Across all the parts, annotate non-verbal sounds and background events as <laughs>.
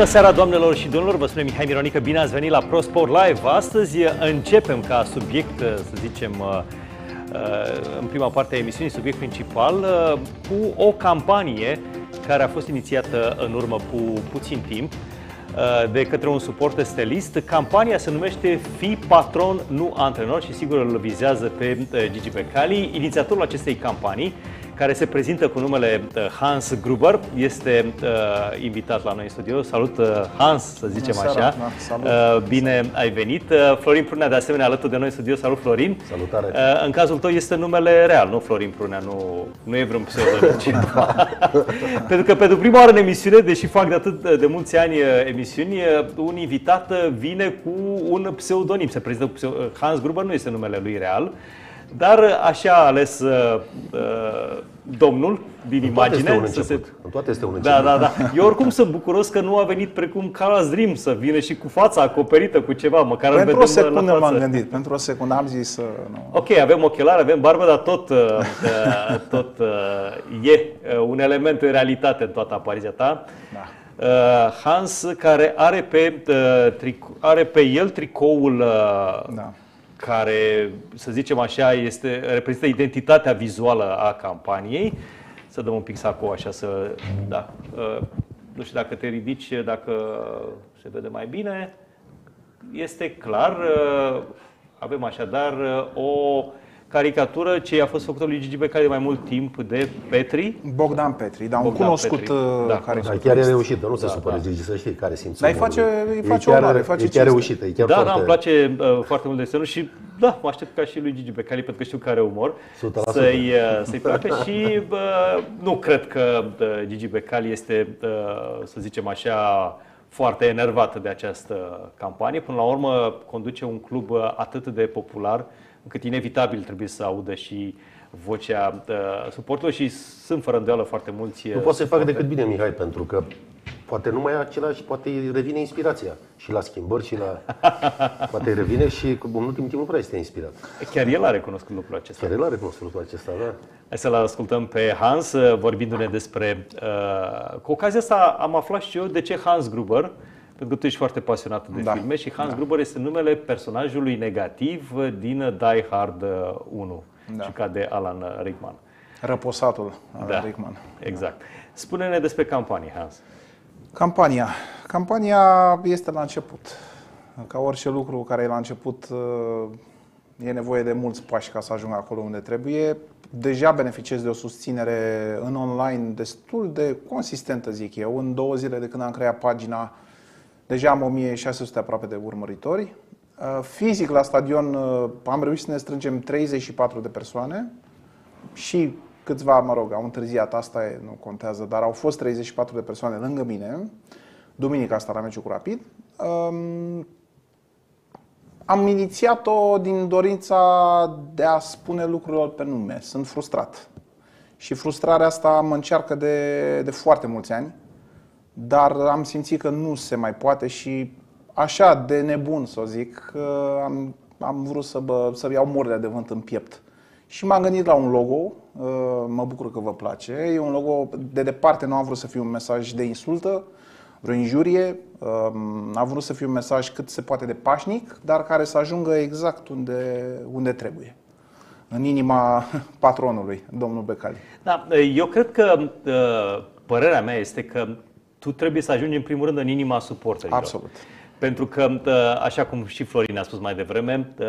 Bună seara, doamnelor și domnilor! Vă spune Mihai Mironică, bine ați venit la ProSport Live. Astăzi începem ca subiect, să zicem, uh, uh, în prima parte a emisiunii, subiect principal, uh, cu o campanie care a fost inițiată în urmă cu puțin timp de către un suport stelist. Campania se numește Fi patron, nu antrenor și sigur îl vizează pe Gigi Becali, inițiatorul acestei campanii care se prezintă cu numele uh, Hans Gruber. Este uh, invitat la noi în studio. Salut, uh, Hans, să zicem Bună așa. Seara, salut. Uh, bine ai venit. Uh, Florin Prunea, de asemenea, alături de noi în studio. Salut, Florin. Salutare. Uh, în cazul tău este numele real, nu Florin Prunea, nu, nu e vreun pseudonim. <laughs> <laughs> pentru că pentru prima oară în emisiune, deși fac de atât de mulți ani uh, emisiuni, uh, un invitat uh, vine cu un pseudonim. Se prezintă cu pseudonim. Hans Gruber nu este numele lui real. Dar așa a ales uh, uh, domnul din în toate imagine. Este un se... În toate este un Da, început. da, da. Eu oricum sunt bucuros că nu a venit precum Carlos Dream să vină și cu fața acoperită cu ceva, măcar îl Pentru o vedem la secundă față. m-am gândit, pentru o secundă am zis să nu. Ok, avem ochelari, avem barbă, dar tot, uh, uh, <laughs> tot uh, e uh, un element în realitate în toată apariția ta. Da. Uh, Hans, care are pe, uh, tric- are pe el tricoul uh, Da. Care, să zicem așa, este, reprezintă identitatea vizuală a campaniei. Să dăm un pic sacou așa să... Da. Uh, Nu știu dacă te ridici, dacă se vede mai bine. Este clar, uh, avem așadar uh, o caricatură ce a fost făcută lui Gigi Becali de mai mult timp de Petri. Bogdan Petri, da, un Bogdan cunoscut Petri. uh, Da, care Dar chiar e reușită, nu se Da, supără da. Gigi, să știi care simți Dar îi umorul. face- îi E face chiar- onoare, îi face E chiar cinste. reușită, e chiar Da, foarte... da, îmi place uh, foarte mult desenul și da, mă aștept ca și lui Gigi Becali, pentru că știu că are umor, 100%. să-i, uh, să-i placă și uh, nu cred că uh, Gigi Becali este, uh, să zicem așa, foarte enervat de această campanie. Până la urmă, conduce un club uh, atât de popular, încât inevitabil trebuie să audă și vocea uh, suportului și sunt fără îndoială foarte mulți uh, Nu poate să facă suporteri. decât bine, Mihai, pentru că poate nu mai e același, poate îi revine inspirația și la schimbări și la... <laughs> poate îi revine și în ultimul timp nu prea este inspirat. Chiar el a recunoscut lucrul acesta. Chiar el are cunoscutul acesta, da? Hai să-l ascultăm pe Hans, uh, vorbindu-ne despre... Uh, cu ocazia asta am aflat și eu de ce Hans Gruber, pentru că tu ești foarte pasionat de Da, filme și Hans Gruber este numele personajului negativ din Die Hard uh, 1, Da. și ca de Alan Rickman. răposatul Da. da. Rickman. Exact. Spune-ne despre campanie, Hans. Campania. Campania este la început. Ca orice lucru care e la început, uh, e nevoie de mulți pași ca să ajungă acolo unde trebuie. Deja beneficiez de o susținere în online destul de consistentă, zic eu. În două zile de când am creat pagina, deja am 1600 aproape de urmăritori. Uh, Fizic la stadion uh, am reușit să ne strângem 34 de persoane și câțiva, mă rog, au întârziat, asta e, nu contează, dar au fost 34 de persoane lângă mine, duminica asta la meciul cu Rapid. Um, am inițiat-o din dorința de a spune lucrurilor pe nume. Sunt frustrat. Și frustrarea asta mă încearcă de, de foarte mulți ani, dar am simțit că nu se mai poate și așa de nebun, să o zic, că am, am vrut să, bă, să iau mordea de vânt în piept. Și m-am gândit la un logo, uh, mă bucur că vă place. E un logo, de departe nu am vrut să fie un mesaj de insultă, vreo injurie, um, am vrut să fie un mesaj cât se poate de pașnic, dar care să ajungă exact unde, unde trebuie. În inima <laughs> patronului, domnul Becali. Da, eu cred că uh, părerea mea este că tu trebuie să ajungi în primul rând în inima suporterilor. Absolut. Pentru că, uh, așa cum și Florin a spus mai devreme, uh,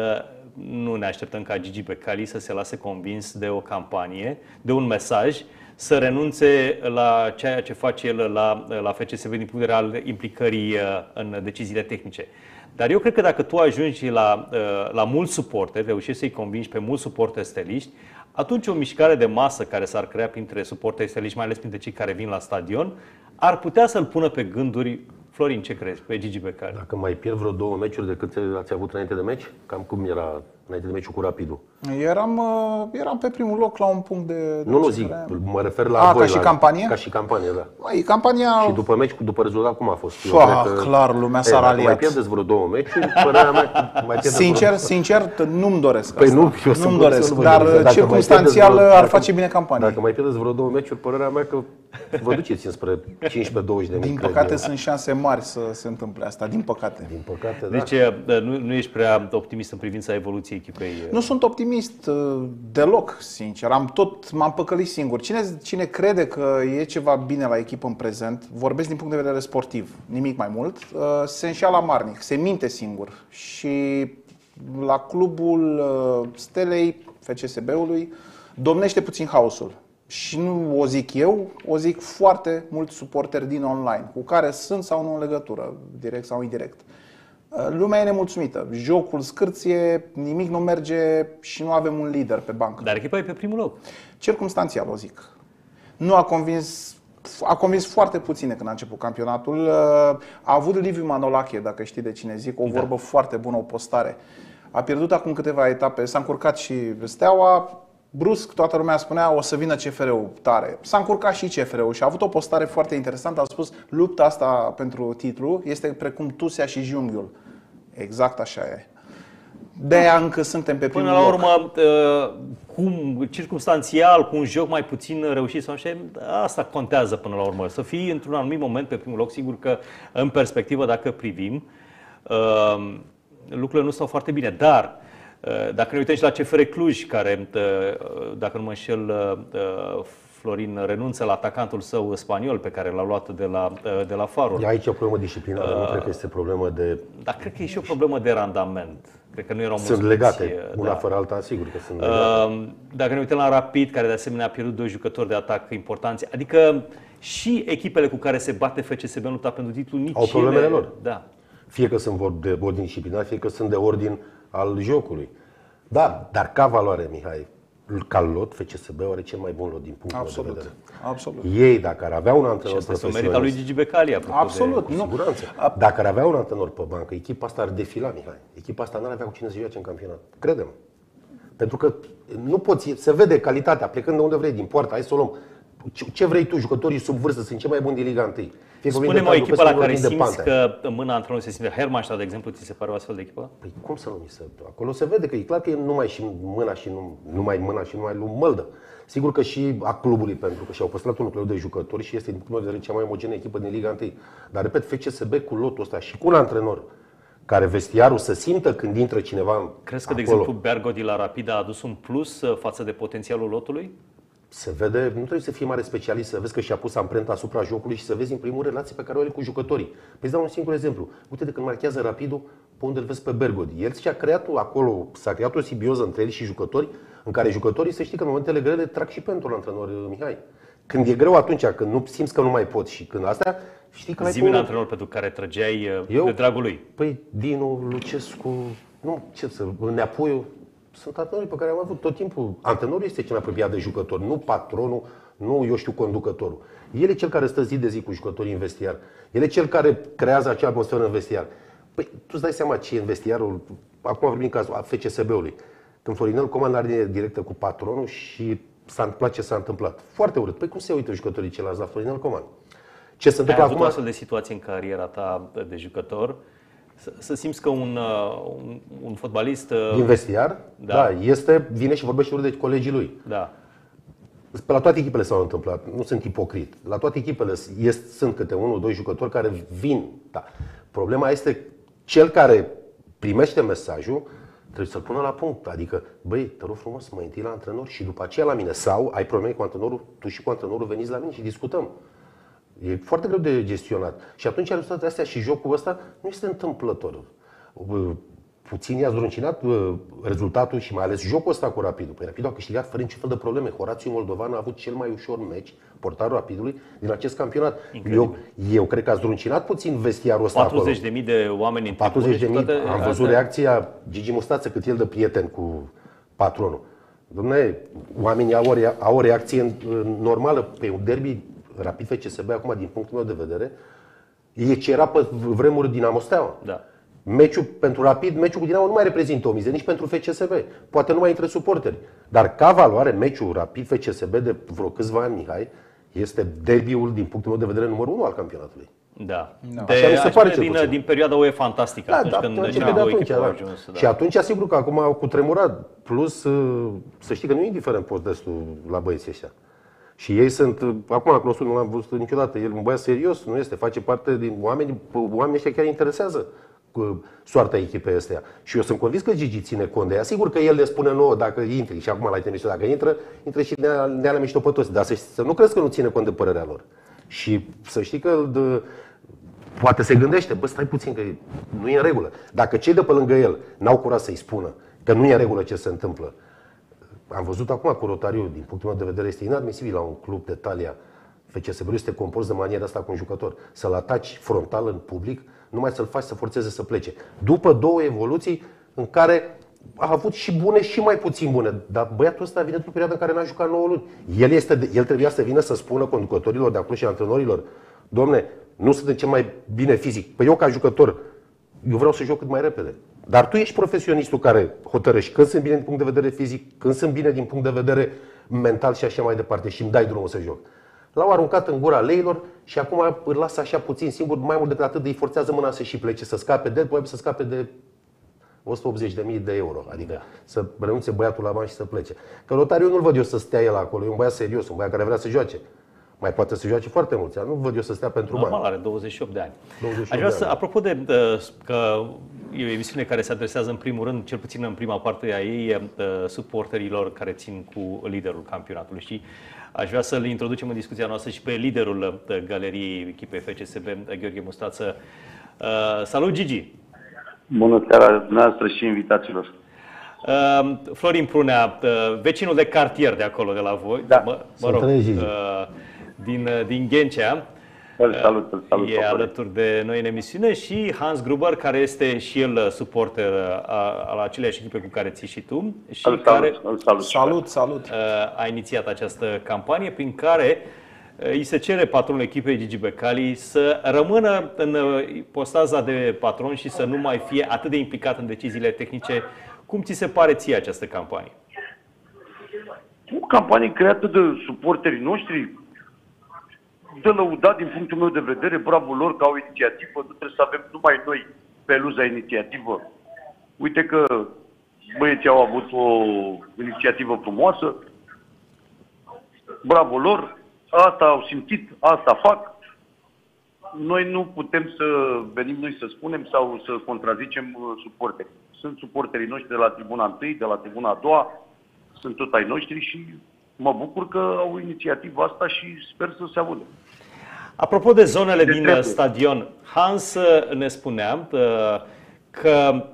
nu ne așteptăm ca Gigi Becali să se lase convins de o campanie, de un mesaj, să renunțe la ceea ce face el la, la FCSB din punct de vedere al implicării uh, în deciziile tehnice. Dar eu cred că dacă tu ajungi la, uh, la mulți suporteri, reușești să-i convingi pe mulți suporteri steliști, atunci o mișcare de masă care s-ar crea printre suporteri steliști, mai ales printre cei care vin la stadion, ar putea să-l pună pe gânduri. Florin, ce crezi? Pe Gigi Becali. Dacă mai pierd vreo două meciuri de cât ați avut înainte de meci, cam cum era înainte de meciul cu Rapidul? Eram, uh, eram pe primul loc la un punct de... Nu, nu de zic, cifre. mă refer la A, voi. ca și la, campanie? Ca și campanie, da. Băi, campania... Și după meci, după rezultat, cum a fost? Eu Fua, cred că- clar, lumea s-a Ei, dacă raliat. Mai pierdeți vreo două meciuri, părerea mea, că mai pierdeți Sincer, vreo... sincer, t- nu-mi doresc Păi asta. nu, eu sunt nu-mi convins doresc, că nu vă dar doresc. Dacă mai circumstanțial pierdeți vreo- ar dacă- face bine campania. Dacă mai pierdeți vreo două meciuri, părerea mea că vă duceți înspre 15-20 de mii, Din cred păcate eu. sunt șanse mari să se întâmple asta, din păcate. Din păcate, da. Deci uh, nu, nu ești prea optimist în privința evoluției echipei. uh, Nu sunt optimist uh, deloc, sincer. Am tot, m-am păcălit singur. Cine, cine crede că e ceva bine la echipă în prezent, vorbesc din punct de vedere sportiv, nimic mai mult, uh, se înșeală amarnic, se minte singur. Și la clubul uh, Stelei, FCSB-ului, domnește puțin haosul. Și nu o zic eu, o zic foarte mulți suporteri din online, cu care sunt sau nu în legătură, direct sau indirect. Uh, Lumea e nemulțumită. Jocul scârție, nimic nu merge și nu avem un lider pe bancă. Dar echipa e pe primul loc. Circumstanțial, o zic. Nu a convins, a convins foarte puține când a început campionatul. Uh, A avut Liviu Manolache, dacă știi de cine zic, o vorbă foarte bună, o postare. A pierdut acum câteva etape, s-a încurcat și Steaua, brusc toată lumea spunea o să vină CFR-ul tare. S-a încurcat și CFR-ul și a avut o postare foarte interesantă. A spus lupta asta pentru titlu este precum Tusea și Junghiul. Exact așa e. De aia încă suntem pe primul Până la loc. urmă, uh, cum, circumstanțial, cu un joc mai puțin reușit sau așa, asta contează până la urmă. Să fii într-un anumit moment pe primul loc, sigur că în perspectivă, dacă privim, uh, lucrurile nu stau foarte bine. Dar, uh, dacă ne uităm și la CFR Cluj, care, uh, dacă nu mă înșel, uh, Florin renunță la atacantul său spaniol pe care l-a luat de la, uh, de la Farul. E aici o problemă disciplinară, nu cred că este problemă de... Dar cred că e și o problemă de randament. Cred că nu erau Sunt mulțumiți, legate, uh, una da. fără alta, sigur că sunt legate. Uh, Dacă ne uităm la Rapid, care de asemenea a pierdut doi jucători de atac importanți, adică și echipele cu care se bate FCSB în lupta pentru titlu, nici Au problemele ele, lor. Da. Fie că sunt vor- de ordin disciplinar, fie că sunt de ordin al jocului. Da, dar ca valoare, Mihai, ca lot, FCSB are cel mai bun lot din punctul meu de Absolut. vedere. Absolut. Ei, dacă ar avea un Și antrenor asta este o profesionist, merită a lui Gigi Becali, apropo Absolut. De... Nu. siguranță. Dacă ar avea un antrenor pe bancă, echipa asta ar defila, Mihai. Echipa asta n-ar avea cu cine să joace în campionat. Credem. Pentru că nu poți, se vede calitatea, plecând de unde vrei, din poartă, hai să o luăm. Ce, ce vrei tu, jucătorii sub vârstă sunt cei mai buni din Liga 1. Fie că vorbim Spune-mi de o Tadu echipă la Pescu, care vorbim de simți Pantea. că în mâna antrenorului se simte Hermannstadt, de exemplu, ți se pare o astfel de echipă? Păi cum să nu mi se... Acolo se vede că e clar că e numai și mâna și nu, numai mâna și numai lui Măldă. Sigur că și a clubului, pentru că și-au păstrat un nucleu de jucători și este, din punctul meu de vedere, cea mai omogenă echipă din Liga 1. Dar, repet, FCSB cu lotul ăsta și cu un antrenor care vestiarul să simtă când intră cineva în- Crezi că, de acolo. exemplu, Bergodi la Rapid a adus un plus uh, față de potențialul lotului? Se vede, nu trebuie să fii mare specialist, să vezi că și-a pus amprenta asupra jocului și să vezi în primul rând relații pe care o are cu jucătorii. Păi îți dau un singur exemplu. Uite de când marchează rapidul, pe unde îl vezi pe Bergodi. El și-a creat acolo, s-a creat o simbioză între el și jucători, în care jucătorii să știi că în momentele grele trag și pentru antrenor Mihai. Când e greu atunci, când nu simți că nu mai poți și când astea, știi că l-ai Zi-mi pe un unul- antrenor pentru care trăgeai uh, Eu? de dragul lui. Păi Dinu, Lucescu, nu, ce să, Neapuiu, sunt antrenorii pe care am avut tot timpul. Antrenorul este cel mai apropiat de jucător, nu patronul, nu eu știu conducătorul. El e cel care stă zi de zi cu jucătorii în vestiar. El e cel care creează acea atmosferă în vestiar. Păi tu îți dai seama ce e în vestiarul, acum vorbim în cazul a FCSB-ului. Când Florinel comandă are linie directă cu patronul și s-a întâmplat ce s-a întâmplat. Foarte urât. Păi cum se uită jucătorii ceilalți la Florinel Coman? Ce se Ai întâmplă avut o acum? astfel de situație în cariera ta de jucător? Să, să simți că un, uh, un, un fotbalist... uh, Din vestiar? Da. da. este, vine și vorbește urât de colegii lui. Da. Pe la toate echipele s-au întâmplat, nu sunt ipocrit. La toate echipele este, sunt câte unul, doi jucători care vin. Da. Problema este cel care primește mesajul trebuie să-l pună la punct. Adică, băi, te rog frumos, mai întâi la antrenor și după aceea la mine. Sau ai probleme cu antrenorul, tu și cu antrenorul veniți la mine și discutăm. E foarte greu de gestionat. Și atunci rezultatele astea și jocul ăsta nu este întâmplător. Bă, Puțin i-a zdruncinat bă, rezultatul și mai ales jocul ăsta cu Rapidul. Păi Rapidul a câștigat fără niciun fel de probleme. Horațiu Moldovan a avut cel mai ușor meci, portarul Rapidului, din acest campionat. Eu, eu cred că a zdruncinat puțin vestiarul ăsta acolo. 40.000 de oameni în 40 de tribune mii, și toate am văzut astea. reacția Gigi Mustață cât el de prieten cu patronul. Dom'le, oamenii au o, rea- au o reacție în- normală pe un derby rapid FCSB acum din punctul meu de vedere. E ce era pe vremuri Dinamo Steaua. Da. Meciul pentru Rapid, meciul cu Dinamo nu mai reprezintă o miză, nici pentru FCSB. Poate nu mai intre suporteri. Dar ca valoare, meciul Rapid FCSB de vreo câțiva ani, Mihai, este derbiul, din punctul meu de vedere, numărul 1 al campionatului. Da. No. De, Așa mi se pare din, puțin. din perioada UE fantastică, Da, atunci da, când atunci, Dinamo de atunci, echipă da. a ajuns. Da. Și atunci, asigur că acum cu tremurat. Plus, uh, să știi că nu e indiferent postul la băieții ăștia. Și ei sunt, uh, acum Closul nu l-am văzut niciodată, el un băiat serios, nu este, face parte din oameni, oamenii ăștia chiar interesează cu soarta echipei astea. Și eu sunt convins că Gigi ține cont de ea. Sigur că el le spune nouă dacă intri și acum la tine dacă intră, intră și ne-a, ne-a mișto pe toți. Dar să, să nu crezi că nu ține cont de părerea lor. Și să știi că de, poate se gândește, bă, stai puțin că nu e în regulă. Dacă cei de pe lângă el n-au curaj să-i spună că nu e în regulă ce se întâmplă, am văzut acum cu Rotariu, din punctul meu de vedere, este inadmisibil la un club de talia FCSB să te comporți de maniera asta cu un jucător. Să-l ataci frontal în public, numai să-l faci să forțeze să plece. După două evoluții în care a avut și bune și mai puțin bune. Dar băiatul ăsta vine într-o perioadă în care n-a jucat 9 luni. El, este, el trebuia să vină să spună conducătorilor de acolo și antrenorilor, domne, nu sunt cel mai bine fizic. Păi eu ca jucător, eu vreau să joc cât mai repede. Dar tu ești profesionistul care hotărăști când sunt bine din punct de vedere fizic, când sunt bine din punct de vedere mental și așa mai departe și îmi dai drumul să joc. L-au aruncat în gura leilor și acum îl lasă așa puțin singur, mai mult decât atât îi forțează mâna să și plece, să scape de, probabil să scape de 180.000 de euro, adică da. să renunțe băiatul la bani și să plece. Că Rotariu nu-l văd eu să stea el acolo, e un băiat serios, un băiat care vrea să joace. Mai poate să joace foarte mulți ani, nu văd eu să stea pentru Normal, bani. are 28 de ani. 28 Aș vrea de să, ani. apropo de uh, că e o emisiune care se adresează în primul rând, cel puțin în prima parte a ei, uh, suporterilor care țin cu liderul campionatului. Și aș vrea să-l introducem în discuția noastră și pe liderul uh, galeriei echipei FCSB, uh, Gheorghe Mustață. Uh, salut, Gigi! Bună seara dumneavoastră și invitaților. Uh, Florin Prunea, uh, vecinul de cartier de acolo, de la voi, Da. mă, mă Să rog, trăiești, Gigi. uh, din, uh, din Ghencea. Îl salut, îl salut. E Popore. alături de noi în emisiune și Hans Gruber, care este și el suporter uh, a- al aceleași echipe cu care ții și tu și Îl care salut, îl salut. Salut, salut! uh, a inițiat această campanie prin care uh, îi se cere patronul echipei Gigi Becali să rămână în uh, postaza de patron și să nu mai fie atât de implicat în deciziile tehnice. Cum ți se pare ție această campanie? O campanie creată de suporterii noștri, de lăudat din punctul meu de vedere, bravo lor că au inițiativă, nu trebuie să avem numai noi peluza inițiativă. Uite că băieții au avut o inițiativă frumoasă, bravo lor, asta au simțit, asta fac. Noi nu putem să venim noi să spunem sau să contrazicem uh, suporterii. Sunt suporterii noștri de la tribuna 1, de la tribuna a doua, sunt tot ai noștri și mă bucur că au inițiativa asta și sper să se audă. Apropo de zonele De din trebuie. uh, stadion, Hans uh, ne spunea uh, că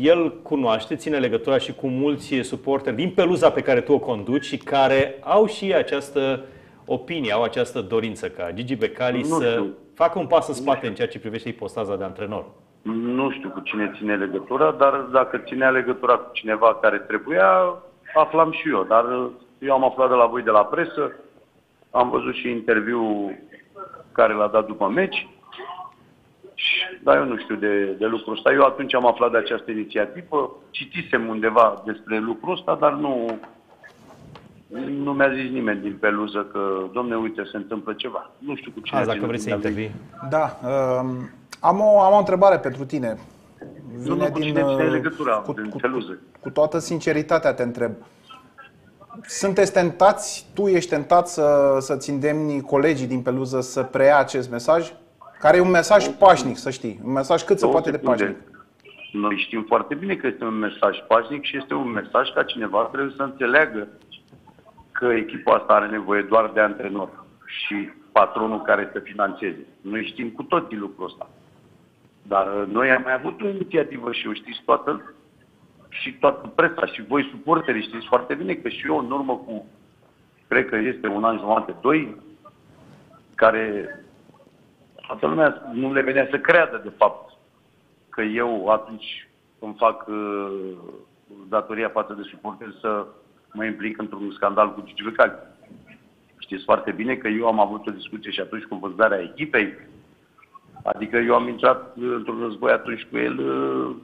el cunoaște, ține legătura și cu mulți suporteri din peluza pe care tu o conduci și care au și această opinie, au această dorință ca Gigi Becali Nu să știu. facă un pas în spate în ceea ce privește ipostaza de antrenor. Nu știu cu cine ține legătura, dar dacă ținea legătura cu cineva care trebuia, aflam și eu. Dar uh, eu am aflat de la voi de la presă, am văzut și interviul care l-a dat după meci. Și- Dar eu nu știu de, de lucrul ăsta. Eu atunci am aflat de această inițiativă, citisem undeva despre lucrul ăsta, dar nu, nu mi-a zis nimeni din peluză că, domne, uite, se întâmplă ceva. Nu știu cu cine Hans, dacă ține vrei să dumnealui. intervii. Da, um, am, o, am o întrebare pentru tine. Nu, nu, cu cine ține uh, legătura, cu, din cu, peluză. cu toată sinceritatea te întreb. Sunteți tentați, tu ești tentat să, să-ți îndemni colegii din peluză să preia acest mesaj? Care e un mesaj pașnic, să știi. Un mesaj cât se Două poate de secunde. pașnic. Noi știm foarte bine că este un mesaj pașnic și este un mesaj ca cineva trebuie să înțeleagă că echipa asta are nevoie doar de antrenor și patronul care să financeze. Noi știm cu toții lucrul ăsta. Dar uh, noi am mai avut o inițiativă și o știți toată și toată presa și voi suporterii știți foarte bine că și eu în urmă cu, cred că este un an jumate, doi, care toată lumea nu le venea să creadă de fapt că eu atunci îmi fac uh, datoria față de suporteri să mă implic într-un scandal cu Gigi Becali. Știți foarte bine că eu am avut o discuție și atunci cu vânzarea echipei Adică eu am intrat într-un război atunci cu el uh,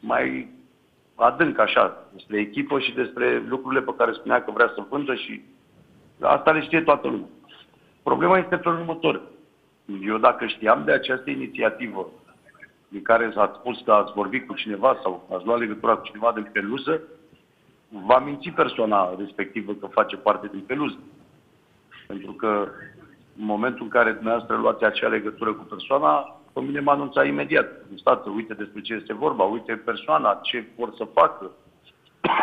mai adânc așa, despre echipă și despre lucrurile pe care spunea că vrea să vândă și asta le știe toată lumea. Problema este felul următor. Eu dacă știam de această inițiativă din care ați spus că ați vorbit cu cineva sau ați luat legătura cu cineva din peluză, va minți persoana respectivă că face parte din peluză. Pentru că în momentul în care dumneavoastră luați acea legătură cu persoana, pe mine mă anunța imediat. Stați, uite despre ce este vorba, uite persoana, ce vor să facă.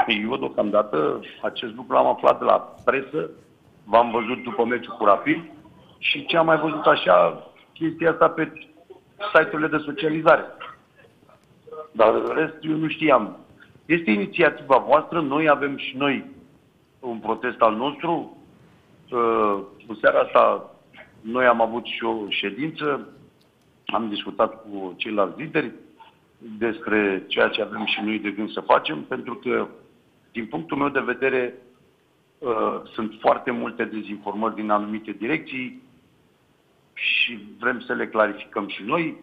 <coughs> Eu deocamdată acest lucru l-am aflat de la presă, v-am văzut după meciul cu Rapid și ce am mai văzut așa chestia asta pe site-urile de socializare. Dar în rest eu nu știam. Este inițiativa voastră, noi avem și noi un protest al nostru. În seara asta noi am avut și o ședință, am discutat cu ceilalți lideri despre ceea ce avem și noi de gând să facem, pentru că, din punctul meu de vedere, uh, sunt foarte multe dezinformări din anumite direcții și vrem să le clarificăm și noi,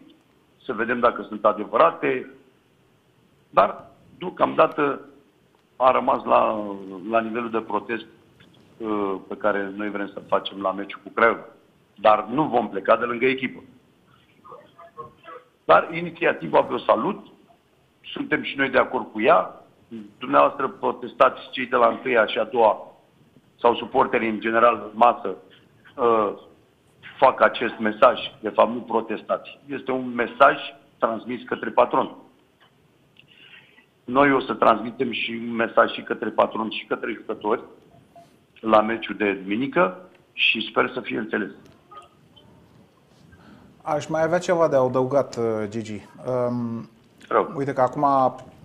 să vedem dacă sunt adevărate, dar deocamdată a rămas la, la nivelul de protest uh, pe care noi vrem să facem la meciul cu Craiova. Dar nu vom pleca de lângă echipă. Dar inițiativa vă salut, suntem și noi de acord cu ea. Dumneavoastră protestați cei de la întâia și a doua sau suporterii în general în masă uh, fac acest mesaj. De fapt, nu protestați. Este un mesaj transmis către patron. Noi o să transmitem și un mesaj și către patron și către jucători la meciul de duminică și sper să fie înțeles. Aș mai avea ceva de adăugat, uh, Gigi. Um, Rău. uite că acum,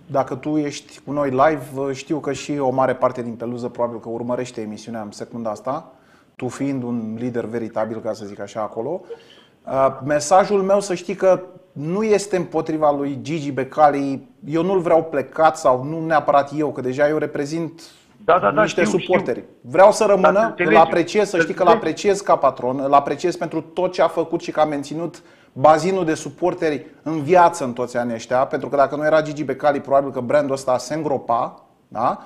dacă tu ești cu noi live, uh, știu că și o mare parte din peluză probabil că urmărește emisiunea în secunda asta, tu fiind un lider veritabil, ca să zic așa, acolo. Uh, mesajul meu să știi că nu este împotriva lui Gigi Becali, eu nu-l vreau plecat sau nu neapărat eu, că deja eu reprezint da, da, da, niște știu, suporteri. știu. Vreau să rămână, Da, îl apreciez, să știi că îl Înțeleg. apreciez ca patron, îl apreciez pentru tot ce a făcut și că a menținut bazinul de suporteri în viață în toți anii ăștia, pentru că dacă nu era Gigi Becali, probabil că brandul ăsta se îngropa, da?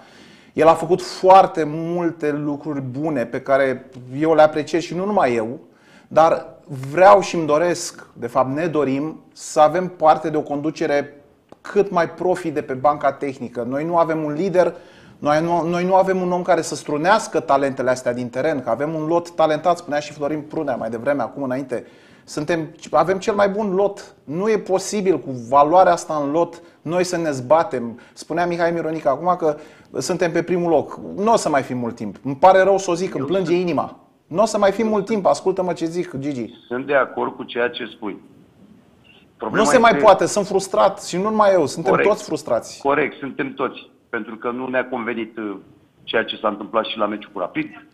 El a făcut foarte multe lucruri bune pe care eu le apreciez și nu numai eu, dar vreau și îmi doresc, de fapt ne dorim, să avem parte de o conducere cât mai profi de pe banca tehnică. Noi nu avem un lider, noi nu, noi nu avem un om care să strunească talentele astea din teren, că avem un lot talentat, spunea și Florin Prunea mai devreme, acum înainte. Suntem, avem cel mai bun lot. Nu e posibil cu valoarea asta în lot noi să ne zbatem. Spunea Mihai Mironic acum că suntem pe primul loc. Nu o să mai fim mult timp. Îmi pare rău să o zic, îmi plânge inima. Nu o să mai fim mult timp. Ascultă-mă ce zic, Gigi. Sunt de acord cu ceea ce spui. Nu Problema se mai este- poate, sunt frustrat și nu numai eu, suntem Corect. toți frustrați. Corect, suntem toți. Pentru că nu ne-a convenit uh, ceea ce s-a întâmplat și la meciul cu Rapid.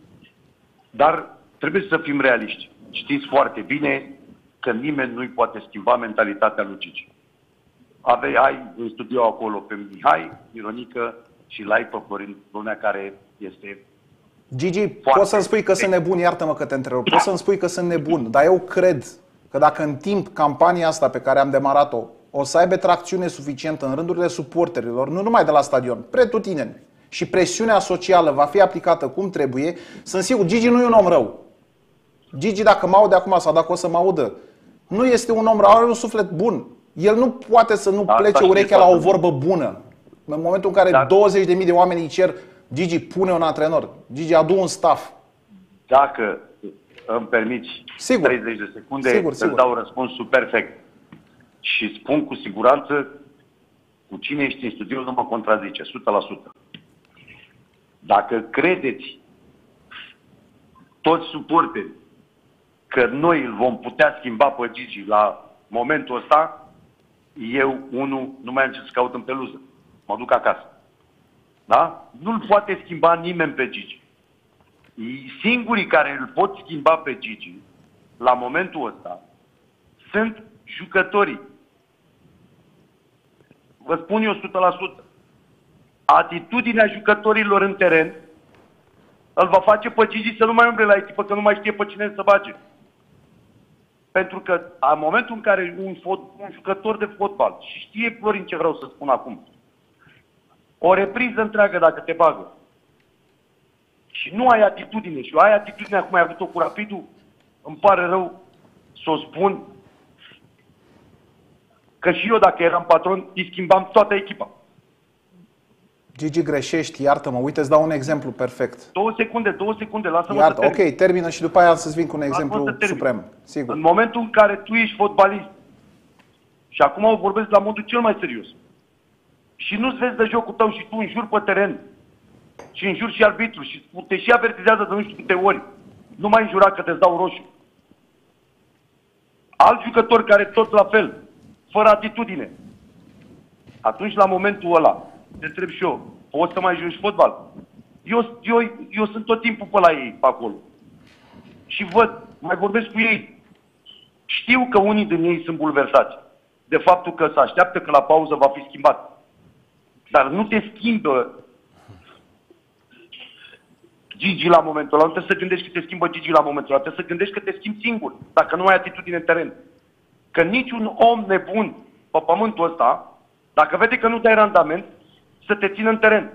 Dar trebuie să fim realiști. Știți foarte bine că nimeni nu-i poate schimba mentalitatea lui Gigi. Ave, ai în studio acolo pe Mihai, Ironică și Lai pe Florin Brunea, care este Gigi, poți să-mi spui că sunt nebun, iartă-mă că te întrerup, poți să-mi spui că sunt nebun, dar eu cred că dacă în timp campania asta pe care am demarat-o o să aibă tracțiune suficientă în rândurile suporterilor, nu numai de la stadion, pretutineni, și presiunea socială va fi aplicată cum trebuie, sunt sigur, Gigi nu e un om rău. Gigi, dacă mă aude acum sau dacă o să mă audă, nu este un om rău, are un suflet bun. El nu poate să nu Asta plece știe urechea la toată o vorbă bună. În momentul în care Dar- 20.000 de oameni îi cer, Gigi, pune un antrenor, Gigi, adu un staff. Dacă îmi permiți Sigur. 30 de secunde, Sigur, îți sigur. dau răspunsul perfect. Și spun cu siguranță, cu cine ești în studio nu mă contrazice, 100%. Dacă credeți toți suporterii că noi îl vom putea schimba pe Gigi la momentul ăsta, eu, unul, nu mai am ce să caut în peluză. Mă duc acasă. Da? Nu-l poate schimba nimeni pe Gigi. Singurii care îl pot schimba pe Gigi la momentul ăsta sunt jucătorii. Vă spun eu 100%. Atitudinea jucătorilor în teren îl va face pe Gigi să nu mai umble la echipă, că nu mai știe pe cine să bage. Pentru că în momentul în care un, fot, un jucător de fotbal, și știe Florin ce vreau să spun acum, o repriză întreagă dacă te bagă și nu ai atitudine și ai atitudine cum ai avut-o cu Rapidul, îmi pare rău să o spun că și eu dacă eram patron, îi schimbam toată echipa. Gigi, greșești, iartă-mă, uite, îți dau un exemplu perfect. Două secunde, două secunde, lasă-mă Iartă, să termin. ok, termină și după aia să-ți vin cu un exemplu Lasă-mă să termin. suprem. Sigur. În momentul în care tu ești fotbalist, și acum o vorbesc la modul cel mai serios, și nu-ți vezi de jocul tău și tu înjuri pe teren, și înjuri și arbitru, și te și avertizează de nu știu câte ori, nu mai înjura că te dau roșu. Alt jucător care tot la fel, fără atitudine, atunci la momentul ăla, te întreb și eu, poți să mai joci fotbal? Eu, eu, eu sunt tot timpul pe la ei, pe acolo. Și văd, mai vorbesc cu ei. Știu că unii din ei sunt bulversați de faptul că se așteaptă că la pauză va fi schimbat. Dar nu te schimbă Gigi la momentul ăla. Nu trebuie să gândești că te schimbă Gigi la momentul ăla. Trebuie să gândești că te schimbi singur, dacă nu ai atitudine în teren. Că niciun om nebun pe pământul ăsta, dacă vede că nu dai randament, să te țină în teren.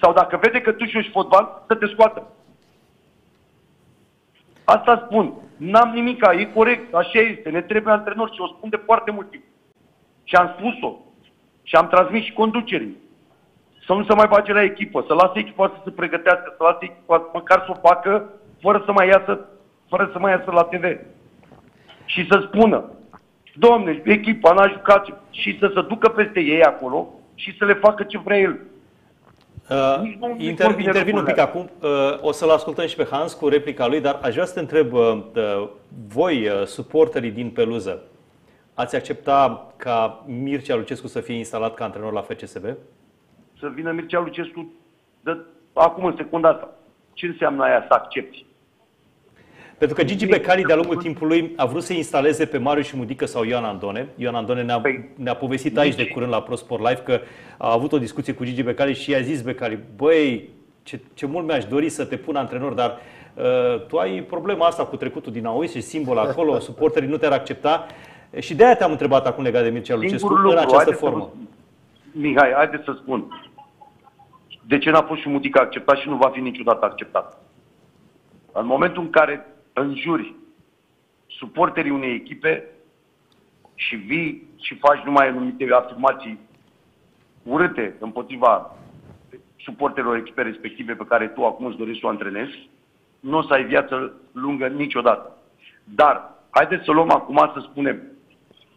Sau dacă vede că tu joci fotbal, să te scoată. Asta spun. N-am nimic, e corect, așa este, ne trebuie antrenor și o spun de foarte mult timp. Și am spus-o. Și am transmis și conducerii. Să nu se mai bage la echipă, să lase echipa să se pregătească, să lase echipa măcar să o facă fără să mai iasă, fără să mai iasă la TV. Și să spună, domne, echipa n-a jucat și să se ducă peste ei acolo și să le facă ce vrea el. Uh, Nici nu- nici inter, nu vine intervin un pic lucrurile. acum. Uh, o să-l ascultăm și pe Hans cu replica lui, dar aș vrea să te întreb, uh, uh, voi, uh, suporterii din Peluză, ați accepta ca Mircea Lucescu să fie instalat ca antrenor la FCSB? Să vină Mircea Lucescu de acum în secunda asta. Ce înseamnă aia să accepti? Pentru că Gigi Becali de-a lungul timpului a vrut să instaleze pe Marius și Mudică sau Ioan Andone. Ioan Andone ne-a, Păi, ne-a povestit aici de curând la ProSport Live că a avut o discuție cu Gigi Becali și i-a zis Becali, băi, ce, ce mult mi-aș dori să te pun antrenor, dar uh, tu ai problema asta cu trecutul din Auzi și simbol acolo, <laughs> suporterii nu te-ar accepta. Și de aia te-am întrebat acum legat de Mircea Lucescu Singurul în lucru, această haideți să formă. vă- Mihai, haideți să spun. De ce n-a fost și Mudica acceptat și nu va fi niciodată acceptat? În momentul în care înjuri suporterii unei echipe și vii și faci numai anumite afirmații urâte împotriva suporterilor echipe respective pe care tu acum îți dorești să o antrenezi, nu o să ai viață lungă niciodată. Dar, haideți să luăm acum să spunem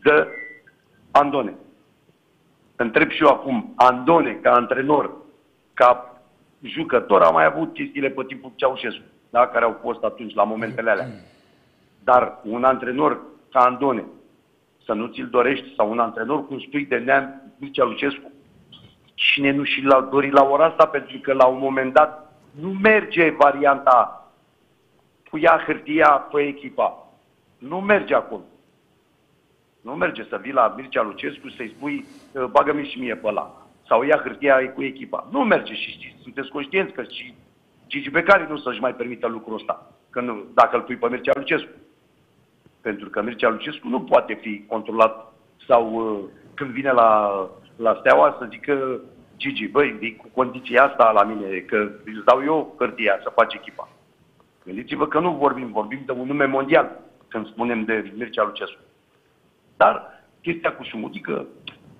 de Andone. Întreb și eu acum, Andone, ca antrenor, ca jucător, a mai avut chestiile pe timpul Ceaușescu, da? care au fost atunci la momentele alea. Dar un antrenor ca Andone, să nu ți-l dorești, sau un antrenor, cum spui, de neam Mircea Lucescu, cine nu și l-a dorit la ora asta, pentru că la un moment dat nu merge varianta cu ea hârtia pe echipa. Nu merge acolo. Nu merge să vii la Mircea Lucescu să-i spui bagă-mi și mie pe ăla. Sau ia hârtia e cu echipa. Nu merge și știți, sunteți conștienți că și Gigi Becali nu să-și mai permită lucrul ăsta. Că nu, dacă îl pui pe Mircea Lucescu. Pentru că Mircea Lucescu nu poate fi controlat sau uh, când vine la, la steaua să zică Gigi, băi, vii cu condiția asta la mine, că îți dau eu hârtia să faci echipa. Gândiți-vă că nu vorbim, vorbim de un nume mondial când spunem de Mircea Lucescu. Dar chestia cu șumudică,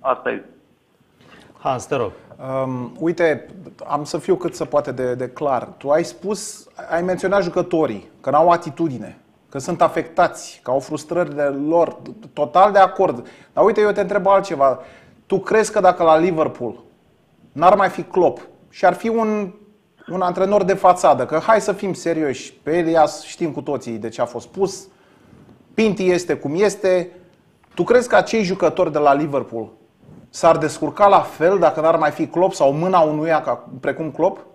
asta e. Hans, te rog. Um, uite, am să fiu cât se poate de, de clar. Tu ai spus, ai menționat jucătorii, că n-au atitudine, că sunt afectați, că au frustrările lor, total de acord. Dar uite, eu te întreb altceva. Tu crezi că dacă la Liverpool n-ar mai fi Klopp și ar fi un, un antrenor de fațadă, că hai să fim serioși, pe Elias știm cu toții de ce a fost pus, Pinti este cum este, tu crezi că acei jucători de la Liverpool s-ar descurca la fel dacă n-ar mai fi Klopp sau mâna unuia ca, precum Klopp?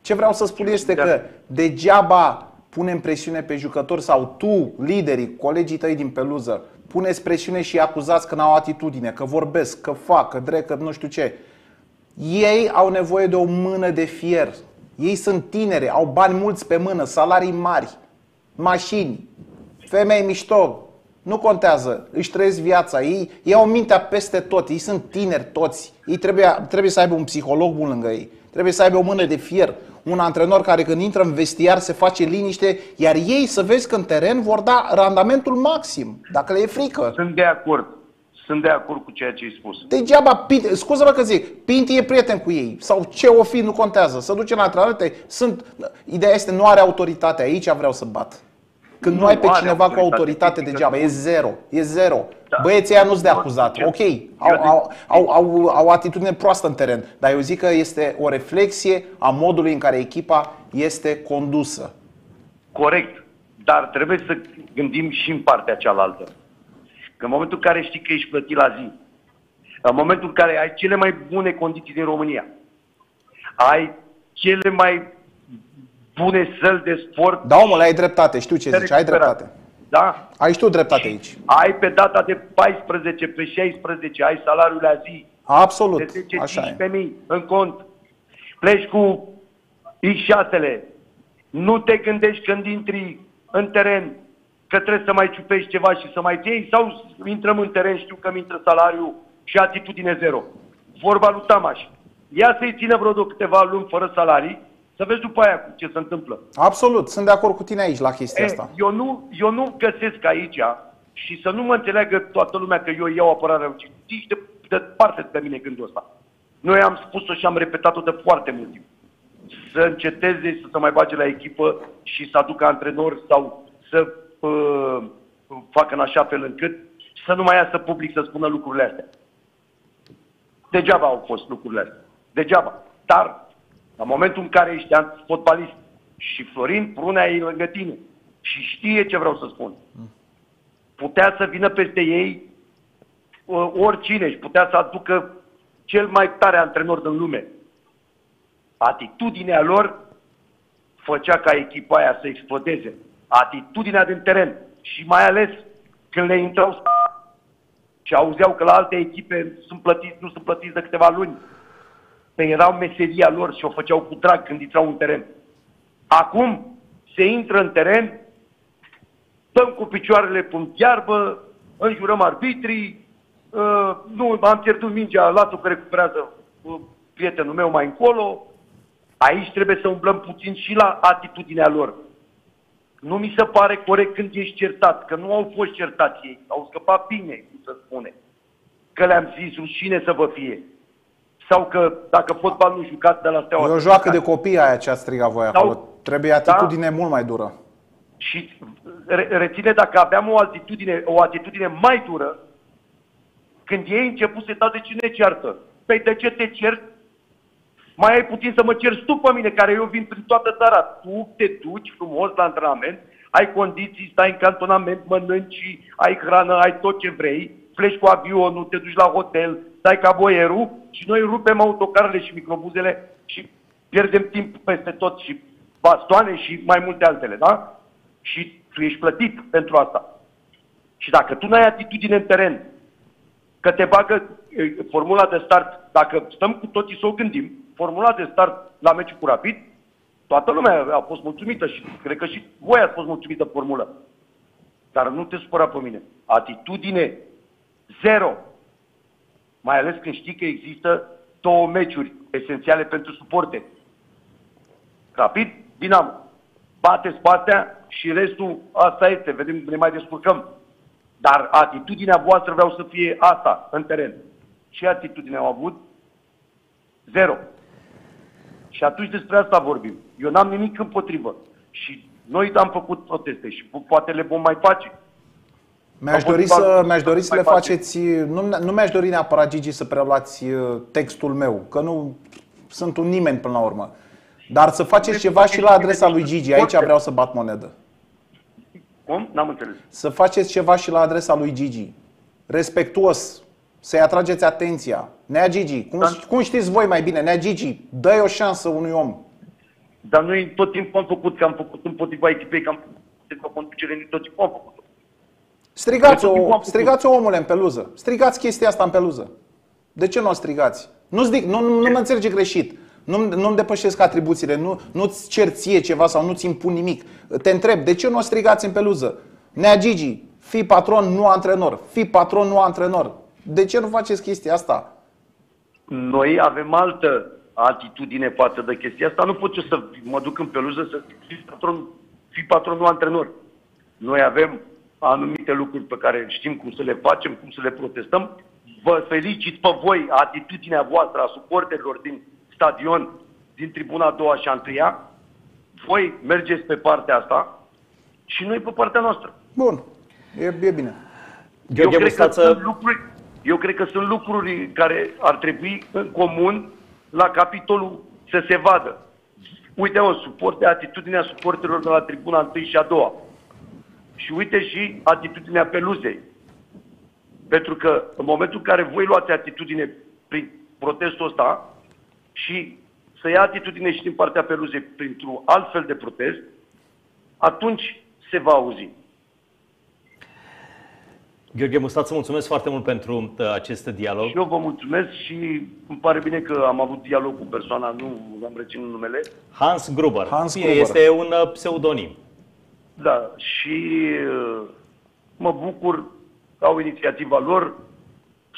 Ce vreau să spun este că degeaba punem presiune pe jucători sau tu, liderii, colegii tăi din peluză, puneți presiune și acuzați că n-au atitudine, că vorbesc, că fac, că drec, că nu știu ce. Ei au nevoie de o mână de fier. Ei sunt tineri, au bani mulți pe mână, salarii mari, mașini, femei mișto, nu contează, își trăiesc viața, ei, ei au mintea peste tot, ei sunt tineri toți, ei trebuie, trebuie să aibă un psiholog bun lângă ei, trebuie să aibă o mână de fier, un antrenor care când intră în vestiar se face liniște, iar ei să vezi că în teren vor da randamentul maxim, dacă le e frică. Sunt de acord. Sunt de acord cu ceea ce ai spus. Degeaba, Pinti, scuză-mă că zic, Pinti e prieten cu ei. Sau ce o fi, nu contează, să duce la antrenamente, sunt, ideea este nu are autoritate, aici vreau să bat. Când nu, nu ai pe cineva autoritate, cu autoritate degeaba, e zero, e zero. Da. Băieții ăia nu-s de acuzat, ok, au, au, au, au, au atitudine proastă în teren, dar eu zic că este o reflexie a modului în care echipa este condusă. Corect, dar trebuie să gândim și în partea cealaltă. Că în momentul în care știi că ești plătit la zi, în momentul în care ai cele mai bune condiții din România, ai cele mai bune săli de sport. Da, omul, ai dreptate, știu ce zici, ai dreptate. Da? Ai și tu dreptate aici. Ai pe data de 14, pe 16, ai salariul la zi. Absolut, de 10 așa e. mii în cont. Pleci cu X6-le. Nu te gândești când intri în teren că trebuie să mai ciupești ceva și să mai iei sau intrăm în teren, știu că mi intră salariul și atitudine zero. Vorba lui Tamaș. Ia să-i țină vreo câteva luni fără salarii, să vezi după aia ce se întâmplă. Absolut, sunt de acord cu tine aici la chestia e, asta. Eu nu, eu nu găsesc aici și să nu mă înțeleagă toată lumea că eu iau apărarea ci de, de parte de mine gândul ăsta. Noi am spus-o și am repetat-o de foarte mult timp. Să înceteze să se mai bage la echipă și să aducă antrenori sau să uh, facă în așa fel încât să nu mai iasă public să spună lucrurile astea. Degeaba au fost lucrurile astea. Degeaba. Dar, la momentul în care ești fotbalist și Florin Prunea e lângă tine și știe ce vreau să spun, putea să vină peste ei uh, oricine și putea să aducă cel mai tare antrenor din lume. Atitudinea lor făcea ca echipa aia să explodeze atitudinea din teren și mai ales când le intrau și auzeau că la alte echipe sunt plătiți, nu sunt plătiți de câteva luni. Pe erau meseria lor și o făceau cu drag când intrau în teren. Acum se intră în teren, stăm cu picioarele pe iarbă, înjurăm arbitrii, uh, nu, am pierdut mingea, lasă că recuperează uh, prietenul meu mai încolo. Aici trebuie să umblăm puțin și la atitudinea lor nu mi se pare corect când ești certat, că nu au fost certați ei, au scăpat bine, cum să spune. Că le-am zis rușine să vă fie. Sau că dacă fotbal nu jucat de la steaua... E o joacă de copii aia ce a strigat voi acolo. Sau, Trebuie atitudine da? mult mai dură. Și reține dacă aveam o atitudine, o atitudine mai dură, când ei început să de cine ceartă. Păi de ce te cert? mai ai puțin să mă ceri tu pe mine, care eu vin prin toată țara. Tu te duci frumos la antrenament, ai condiții, stai în cantonament, mănânci, ai hrană, ai tot ce vrei, pleci cu avionul, te duci la hotel, stai ca boierul și noi rupem autocarele și microbuzele și pierdem timp peste tot și bastoane și mai multe altele, da? Și tu ești plătit pentru asta. Și dacă tu n-ai atitudine în teren, că te bagă formula de start, dacă stăm cu toții să o gândim, formula de start la meciul cu Rapid, toată lumea a fost mulțumită și cred că și voi ați fost mulțumită formulă. Dar nu te supăra pe mine. Atitudine zero. Mai ales când știi că există două meciuri esențiale pentru suporte. Rapid, Dinamo. Bateți partea și restul, asta este, vedem, ne mai descurcăm. Dar atitudinea voastră vreau să fie asta, în teren. Ce atitudine au avut? Zero. Și atunci despre asta vorbim. Eu n-am nimic împotrivă. Și noi am făcut proteste și poate le vom mai face. Mi-aș dori să, mi-aș dori să le faceți, nu, nu mi-aș dori neapărat, Gigi, să preluați uh, textul meu, că nu sunt un nimeni până la urmă. Dar să faceți ceva și la adresa lui Gigi, aici vreau să bat monedă. Cum? N-am înțeles. Să faceți ceva și la adresa lui Gigi. Respectuos, să-i atrageți atenția. Nea Gigi, cum, da. cum știți voi mai bine, Nea Gigi, dă o șansă unui om. Dar noi tot timpul am făcut, că am făcut împotriva echipei, că am făcut împotriva conducere, tot timpul am făcut. Strigați-o, strigați-o omule în peluză. Strigați chestia asta în peluză. De ce nu o strigați? Nu, zic, nu, nu, nu mă înțelege greșit. Nu, nu-mi depășesc atribuțiile, nu, nu-ți cer ție ceva sau nu-ți impun nimic. Te întreb, de ce nu o strigați în peluză? Nea Gigi, Fii patron, nu antrenor. Fii patron, nu antrenor. De ce nu faceți chestia asta? Noi avem altă atitudine față de chestia asta. Nu pot eu să mă duc în peluză să fii patron, fii patron, nu antrenor. Noi avem anumite lucruri pe care știm cum să le facem, cum să le protestăm. Vă felicit pe voi atitudinea voastră a suporterilor din stadion, din tribuna a doua și a întâia. Voi mergeți pe partea asta și noi pe partea noastră. Bun, e, e bine. Eu Gheorghe cred, că Mustață, sunt lucruri, eu cred că sunt lucruri care ar trebui în comun la capitolul să se vadă. Uite, o suport de atitudinea suporterilor de la tribuna 1 și a doua. Și uite și atitudinea peluzei. Pentru că în momentul în care voi luați atitudine prin protestul ăsta și să ia atitudine și din partea peluzei printr-un alt fel de protest, atunci se va auzi. Gheorghe Mustață, mulțumesc foarte mult pentru uh, acest dialog. Și eu vă mulțumesc și îmi pare bine că am avut dialog cu persoana, nu am reținut numele. Hans Gruber. Hans Bine, Gruber. Este un uh, pseudonim. Da, și uh, mă bucur că au inițiativa lor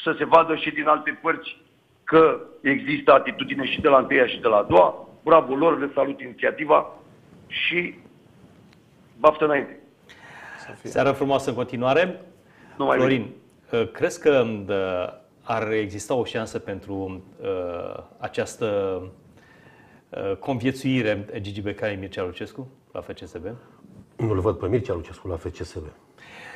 să se vadă și din alte părți că există atitudine și de la întâia și de la a doua. Bravo lor, le salut inițiativa și baftă înainte. Seară frumoasă în continuare. Numai Florin, uh, crezi că uh, ar exista o șansă pentru uh, această uh, conviețuire Gigi Becali Mircea Lucescu la FCSB? Nu-l văd pe Mircea Lucescu la FCSB.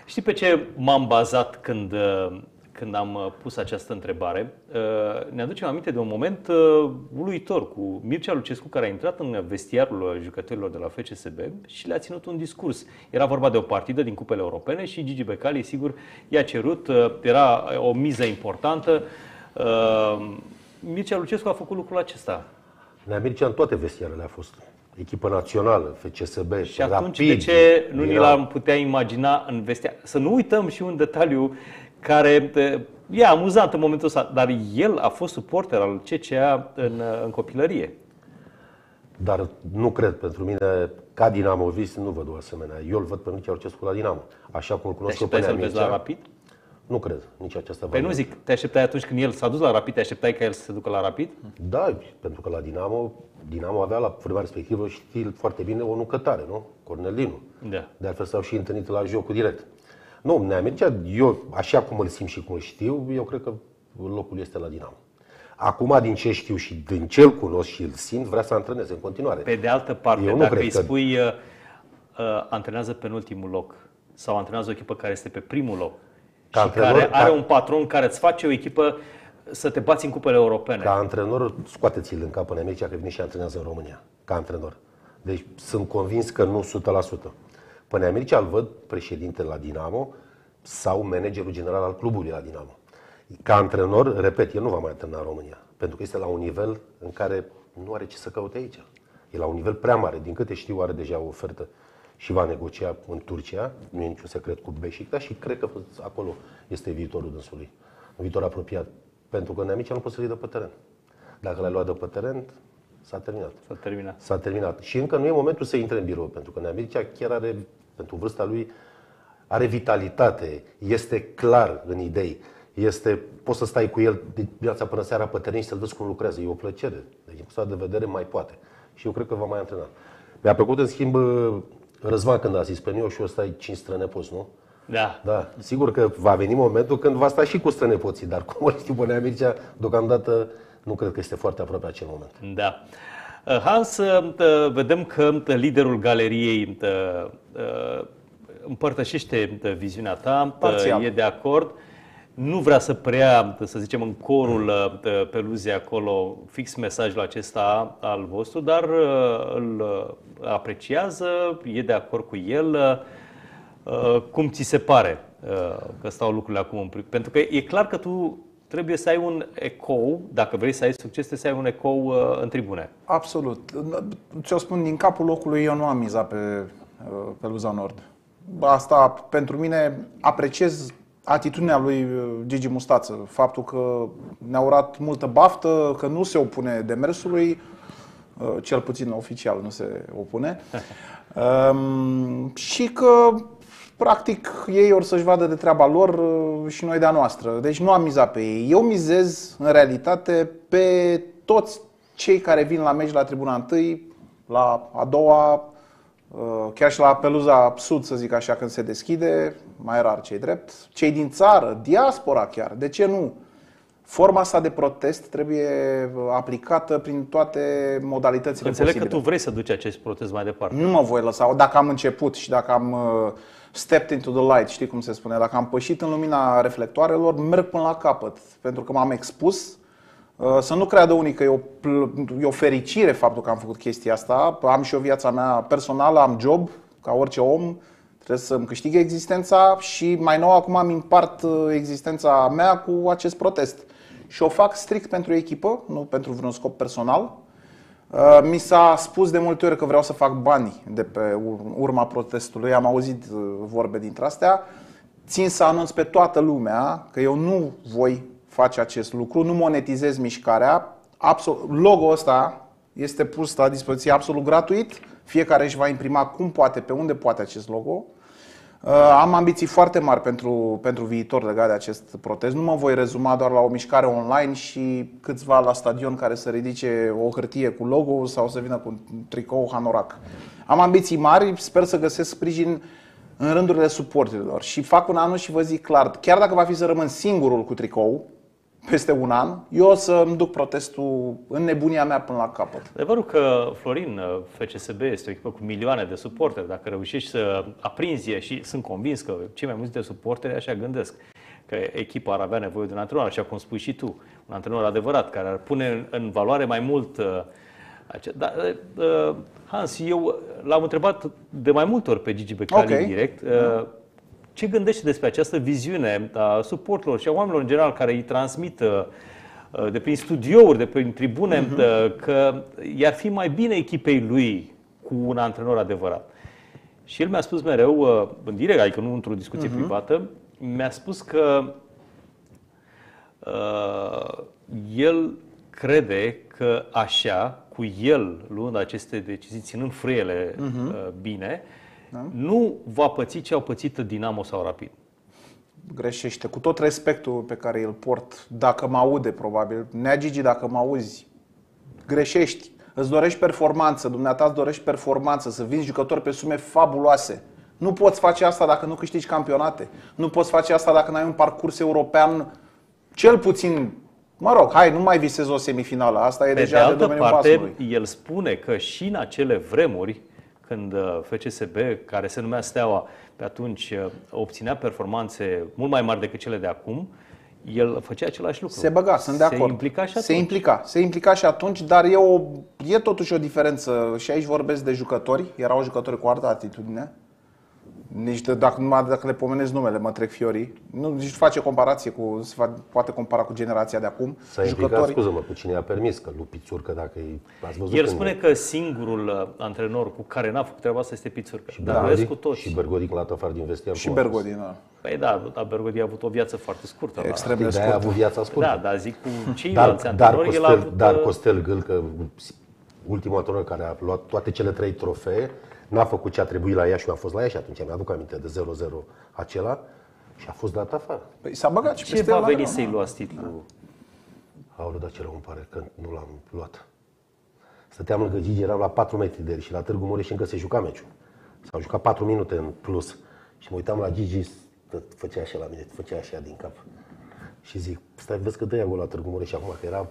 Știi pe ce m-am bazat când, uh, când am uh, pus această întrebare? Uh, Ne aducem aminte de un moment uh, uluitor cu Mircea Lucescu care a intrat în vestiarul jucătorilor de la FCSB și le-a ținut un discurs. Era vorba de o partidă din cupele europene și Gigi Becali, sigur, i-a cerut, uh, era o miză importantă. Uh, Mircea Lucescu a făcut lucrul acesta. Nea Mircea în toate vestiarele a fost. Echipă națională, FCSB, Și atunci Rapid, de ce nu ni Dinamo. l-am putea imagina în vestea? Să nu uităm și un detaliu care e, e amuzant în momentul ăsta, dar el a fost suporter al CCA în, în copilărie. Dar nu cred, pentru mine, ca dinamovist, nu văd o asemenea. Eu îl văd pe Mircea Lucescu la Dinamo. Așa cum îl Te cunosc eu pe așteptai Nea să-l vezi la Mircea, Rapid? Nu cred nici această Păi nu variantă. zic, te așteptai atunci când el s-a dus la Rapid, te așteptai ca el să se ducă la Rapid? Da, pentru că la Dinamo, Dinamo avea la vremea respectivă, știi foarte bine, o nucătare, nu? Cornelinu. Da. De altfel s-au și întâlnit la jocul direct. Nu, Nea Mircea, eu, așa cum îl simt și cum îl știu, eu cred că locul este la Dinamo. Acum, din ce știu și din ce îl cunosc și îl simt, vrea să antreneze în continuare. Pe de altă parte, Eu nu dacă cred îi că- spui uh, uh, antrenează pe ultimul loc sau antrenează o echipă care este pe primul loc Ca și antrenor, care are ca- un patron care îți face o echipă să te bați în cupele europene. Ca antrenor, scoateți-l în cap în America că vine și antrenează în România. Ca antrenor. Deci sunt convins că nu 100%. Până America îl văd președinte la Dinamo sau managerul general al clubului la Dinamo. Ca antrenor, repet, el nu va mai antrena în România. Pentru că este la un nivel în care nu are ce să caute aici. E la un nivel prea mare. Din câte știu, are deja o ofertă și va negocia în Turcia, nu e niciun secret cu Beşiktaş și cred că acolo este viitorul dânsului. Un viitor apropiat. Pentru că Neamicea nu poate să-l dă pe teren. Dacă l-ai luat de pe teren, s-a terminat. S-a terminat. S-a terminat. Și încă nu e momentul să intre în birou, pentru că Neamicea chiar are, pentru vârsta lui, are vitalitate, este clar în idei, este, poți să stai cu el de dimineața până seara pe teren și să-l vezi cum lucrează. E o plăcere. Deci, din punctul de vedere, mai poate. Și eu cred că va mai antrena. Mi-a plăcut, în schimb, Răzvan când a zis pe eu și eu stai 5 strănepoți, nu? Da. Da, sigur că va veni momentul când va sta și cu strănepoții, dar <laughs> cum îl știu Bănea Mircea, deocamdată nu cred că este foarte aproape acel moment. Da. Uh, Hans, uh, vedem că uh, liderul galeriei uh, uh, împărtășește uh, viziunea ta, Parțial. uh, e de acord, nu vrea să preia, să zicem, în corul uh, peluzei acolo fix mesajul acesta al vostru, dar uh, îl uh, apreciază, e de acord cu el. Uh, Cum ți se pare uh, că stau lucrurile acum? în pri- Pentru că e clar că tu trebuie să ai un ecou, dacă vrei să ai succes, trebuie să ai un ecou uh, în tribune. Absolut. Ce-o spun din capul locului, eu nu am mizat pe, uh, pe Luza Nord. Asta, pentru mine, apreciez atitudinea lui uh, Gigi Mustață. Faptul că ne-a urat multă baftă, că nu se opune demersului, uh, cel puțin oficial nu se opune. <laughs> Um, și că practic ei or să-și vadă de treaba lor uh, și noi de-a noastră. Deci nu am mizat pe ei. Eu mizez, în realitate, pe toți cei care vin la meci la tribuna 1, la a doua, uh, chiar și la Peluza Sud, să zic așa, când se deschide, mai rar cei drept, cei din țară, diaspora chiar, de ce nu? Forma asta de protest trebuie aplicată prin toate modalitățile Înțeleg posibile. că tu vrei să duci acest protest mai departe. Nu mă voi lăsa. Dacă am început și dacă am uh, stepped into the light, știi cum se spune, dacă am pășit în lumina reflectoarelor, merg până la capăt. Pentru că m-am expus. Uh, Să nu creadă unii că e o, pl- e o fericire faptul că am făcut chestia asta. Am și o viața mea personală, am job, ca orice om. Trebuie să-mi câștig existența și mai nou acum am impart uh, existența mea cu acest protest. Și o fac strict pentru echipă, nu pentru vreun scop personal. Uh, Mi s-a spus de multe ori că vreau să fac bani de pe ur- urma protestului. Am auzit uh, vorbe dintre astea. Țin să anunț pe toată lumea că eu nu voi face acest lucru, nu monetizez mișcarea. Absolut, logo ăsta este pus la dispoziție absolut gratuit. Fiecare își va imprima cum poate, pe unde poate acest logo. Uh, Am ambiții foarte mari pentru, pentru viitor legat de acest protest. Nu mă voi rezuma doar la o mișcare online și câțiva la stadion care să ridice o hârtie cu logo sau să vină cu un tricou hanorac. Am ambiții mari, sper să găsesc sprijin în rândurile suporterilor și fac un anunț și vă zic clar, chiar dacă va fi să rămân singurul cu tricou peste un an, eu o să îmi duc protestul în nebunia mea până la capăt. Adevărul că, Florin, FCSB este o echipă cu milioane de suporteri. Dacă reușești să aprinzi și sunt convins că cei mai mulți de suporteri așa gândesc că echipa ar avea nevoie de un antrenor, așa cum spui și tu, un antrenor adevărat, care ar pune în valoare mai mult uh, ace- da, uh, Hans, eu l-am întrebat de mai multe ori pe Gigi Becali Ok. direct. uh, Ce gândește despre această viziune a suporterilor și a oamenilor în general care îi transmit uh, uh, de prin studiouri, de prin tribune, uh, că i-ar fi mai bine echipei lui cu un antrenor adevărat. Și el mi-a spus mereu, uh, în direct, adică nu într-o discuție privată, mi-a spus că uh, el crede că așa, cu el luând aceste decizii, ținând frâiele uh, bine, nu va păți ce au pățit Dinamo sau Rapid. greșește. Cu tot respectul pe care îl port, dacă mă aude probabil, Nea Gigi, dacă mă auzi, greșești. Îți dorești performanță, dumneata îți dorești performanță, să vinzi jucători pe sume fabuloase. Nu poți face asta dacă nu câștigi campionate. Nu poți face asta dacă nu ai un parcurs european cel puțin Mă rog, hai, nu mai visez o semifinală. Asta e Pe deja de de altă domeniul parte, basului. el spune că și în acele vremuri, când uh, FCSB, care se numea Steaua, pe atunci uh, obținea performanțe mult mai mari decât cele de acum, el făcea același lucru. Se băga, sunt de acord. Se implica și atunci. Se implica, se implica și atunci, dar e, o, e totuși o diferență. Și aici vorbesc de jucători. Erau jucători cu altă atitudine. Nici de, dacă, numai dacă le pomenesc numele, mă trec fiorii. Nu, nici nu face comparație cu, se fa, poate compara cu generația de acum. S-a implicat, scuză-mă, cu cine a permis, că lui Pițurcă, dacă e, ați văzut El când- spune că singurul uh, antrenor cu care n-a făcut treaba asta este Pițurcă. Dar Bergodi restul toți. Și Bergodi când l-a afară din vestiar. Și cum a fost? Bergodin. Da. Păi da, dar Bergodi a avut o viață foarte scurtă. la- Extrem de De-aia a scurt. avut viața scurtă. Da, dar zic cu Dar, ceilalți dar, antrenori, el a Costel, avut... dar uh, Costel Gâlcă, ultimul antrenor care a luat toate cele trei trofee, n-a făcut ce a trebuit la ea și eu am fost la ea și atunci mi-aduc aminte de 0-0 acela și a fost dat afară. Păi s-a băgat și Ce peste va el la veni greu. să-i luați titlul? Aoleu, dar ce rău îmi pare că nu l-am luat. Stăteam lângă Gigi, eram la 4 metri de el și la Târgu Mureș încă se juca meciul. S-au jucat 4 minute în plus. Și mă uitam la Gigi, stă- făcea așa la mine, făcea așa din cap. Și zic, stai, vezi că dă gol la Târgu Mureș acum, că era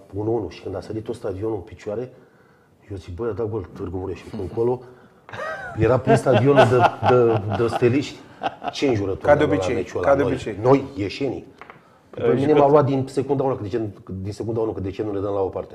1-1 și când a sărit tot stadionul în picioare, eu zic, băi, a dat gol Târgu Mureș și încolo era plin stadionul de, de, de steliști. Ce înjurături Ca de ne-au luat obicei, la meciul ca ăla de noi. obicei. Noi, ieșenii. Pe mine m-au luat din secunda 1, că de ce, din secunda 1, că de ce nu le dăm la o parte?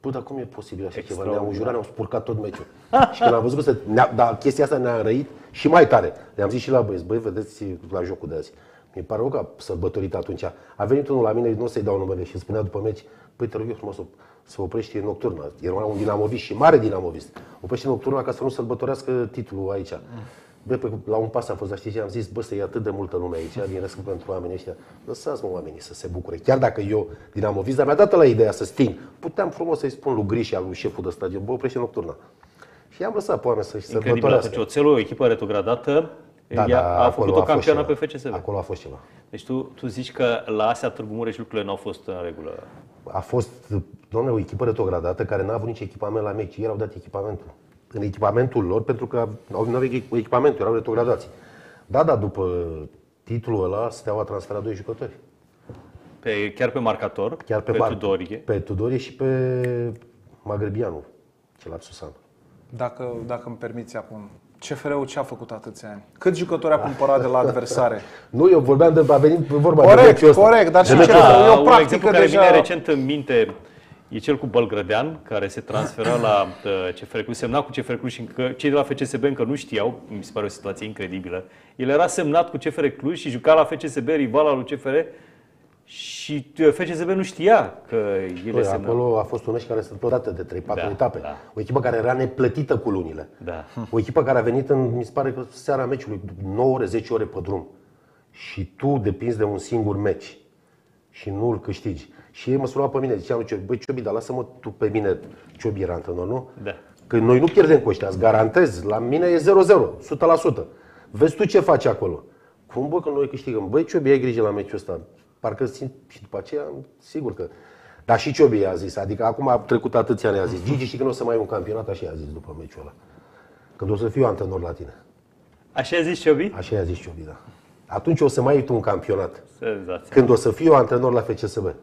Bă, dar cum e posibil așa ceva? Ne-am înjurat, ne-am spurcat tot meciul. și când am văzut că se, ne-a, dar chestia asta ne-a răit și mai tare. Le-am zis și la băieți, băi, vedeți la jocul de azi. Mi pare rău că a sărbătorit atunci. A venit unul la mine, nu o să-i dau numele, și îmi spunea după meci, păi te rog eu frumos să, să oprești nocturna. Era un dinamovist și mare dinamovist. Oprește nocturna ca să nu sărbătorească titlul aici. Bă, pe, la un pas am fost, dar știi ce am zis? Bă, să e atât de multă lume aici, din respect pentru oamenii ăștia. Lăsați-mă oamenii să se bucure. Chiar dacă eu, dinamovist, dar mi-a dat la ideea să sting. Puteam frumos să-i spun lui Grișa, lui șeful de stadion, bă, oprește nocturna. Și am lăsat pe oameni să-și Incredibil sărbătorească. atunci. Oțelul, o echipă retrogradată, Da, Ea a făcut o campioană pe FCSB. Acolo a fost ceva. Deci tu, tu zici că la Asia Târgu Mureș lucrurile nu au fost în regulă. A fost, doamne, o echipă retrogradată care n-a avut nici echipament la meci. Ei au dat echipamentul. În echipamentul lor, pentru că au nu aveau echipamentul, erau retrogradați. Da, da, după titlul ăla, Steaua a transferat doi jucători. Pe, chiar pe marcator, Chiar pe, pe Mar- Tudorie. Pe Tudorie și pe Magrebianu, cel Susan. Dacă, dacă îmi permiți acum, CFR-ul ce a făcut atâția ani? Câți jucători a cumpărat de la adversare? <laughs> Nu, eu vorbeam de, a venit vorba de Corect, meciul ăsta. corect, dar și De ce meciul ăsta. e o un practică exemplu care deja- vine recent în minte e cel cu Bălgrădean, care se transfera la uh, CFR Cluj, semna cu CFR Cluj și încă, cei de la FCSB încă nu știau, mi se pare o situație incredibilă. El era semnat cu CFR Cluj și juca la FCSB, rival al lui CFR, și uh, FCSB nu știa că el e Băi, semnat. acolo a fost un meci care s-a plătat de 3-4 Da, etape. da. O echipă care era neplătită cu lunile. Da. O echipă care a venit în, mi se pare că seara meciului, 9 ore, 10 ore pe drum. Și tu depinzi de un singur meci și nu îl câștigi. Și ei mă sunau pe mine, ziceam lui Ciobi, băi Ciobi, dar lasă-mă tu pe mine, Ciobi era antrenor, nu? Da. Că noi nu pierdem cu ăștia, îți garantez, la mine e 0-0, 100%. Vezi tu ce faci acolo. Cum bă că noi câștigăm? Băi Ciobi, ai grijă la meciul ăsta. Parcă simt și după aceea, sigur că... Dar și Ciobi a zis, adică acum a trecut atâția ani, a zis, Gigi, și când o să mai ai un campionat, așa a zis după meciul ăla. Când o să fiu antrenor la tine. Așa a zis Ciobi? Așa i-a zis Ciobi, da. Atunci o să mai ai tu un campionat. Senzație. Când o să fiu eu antrenor la FCSB.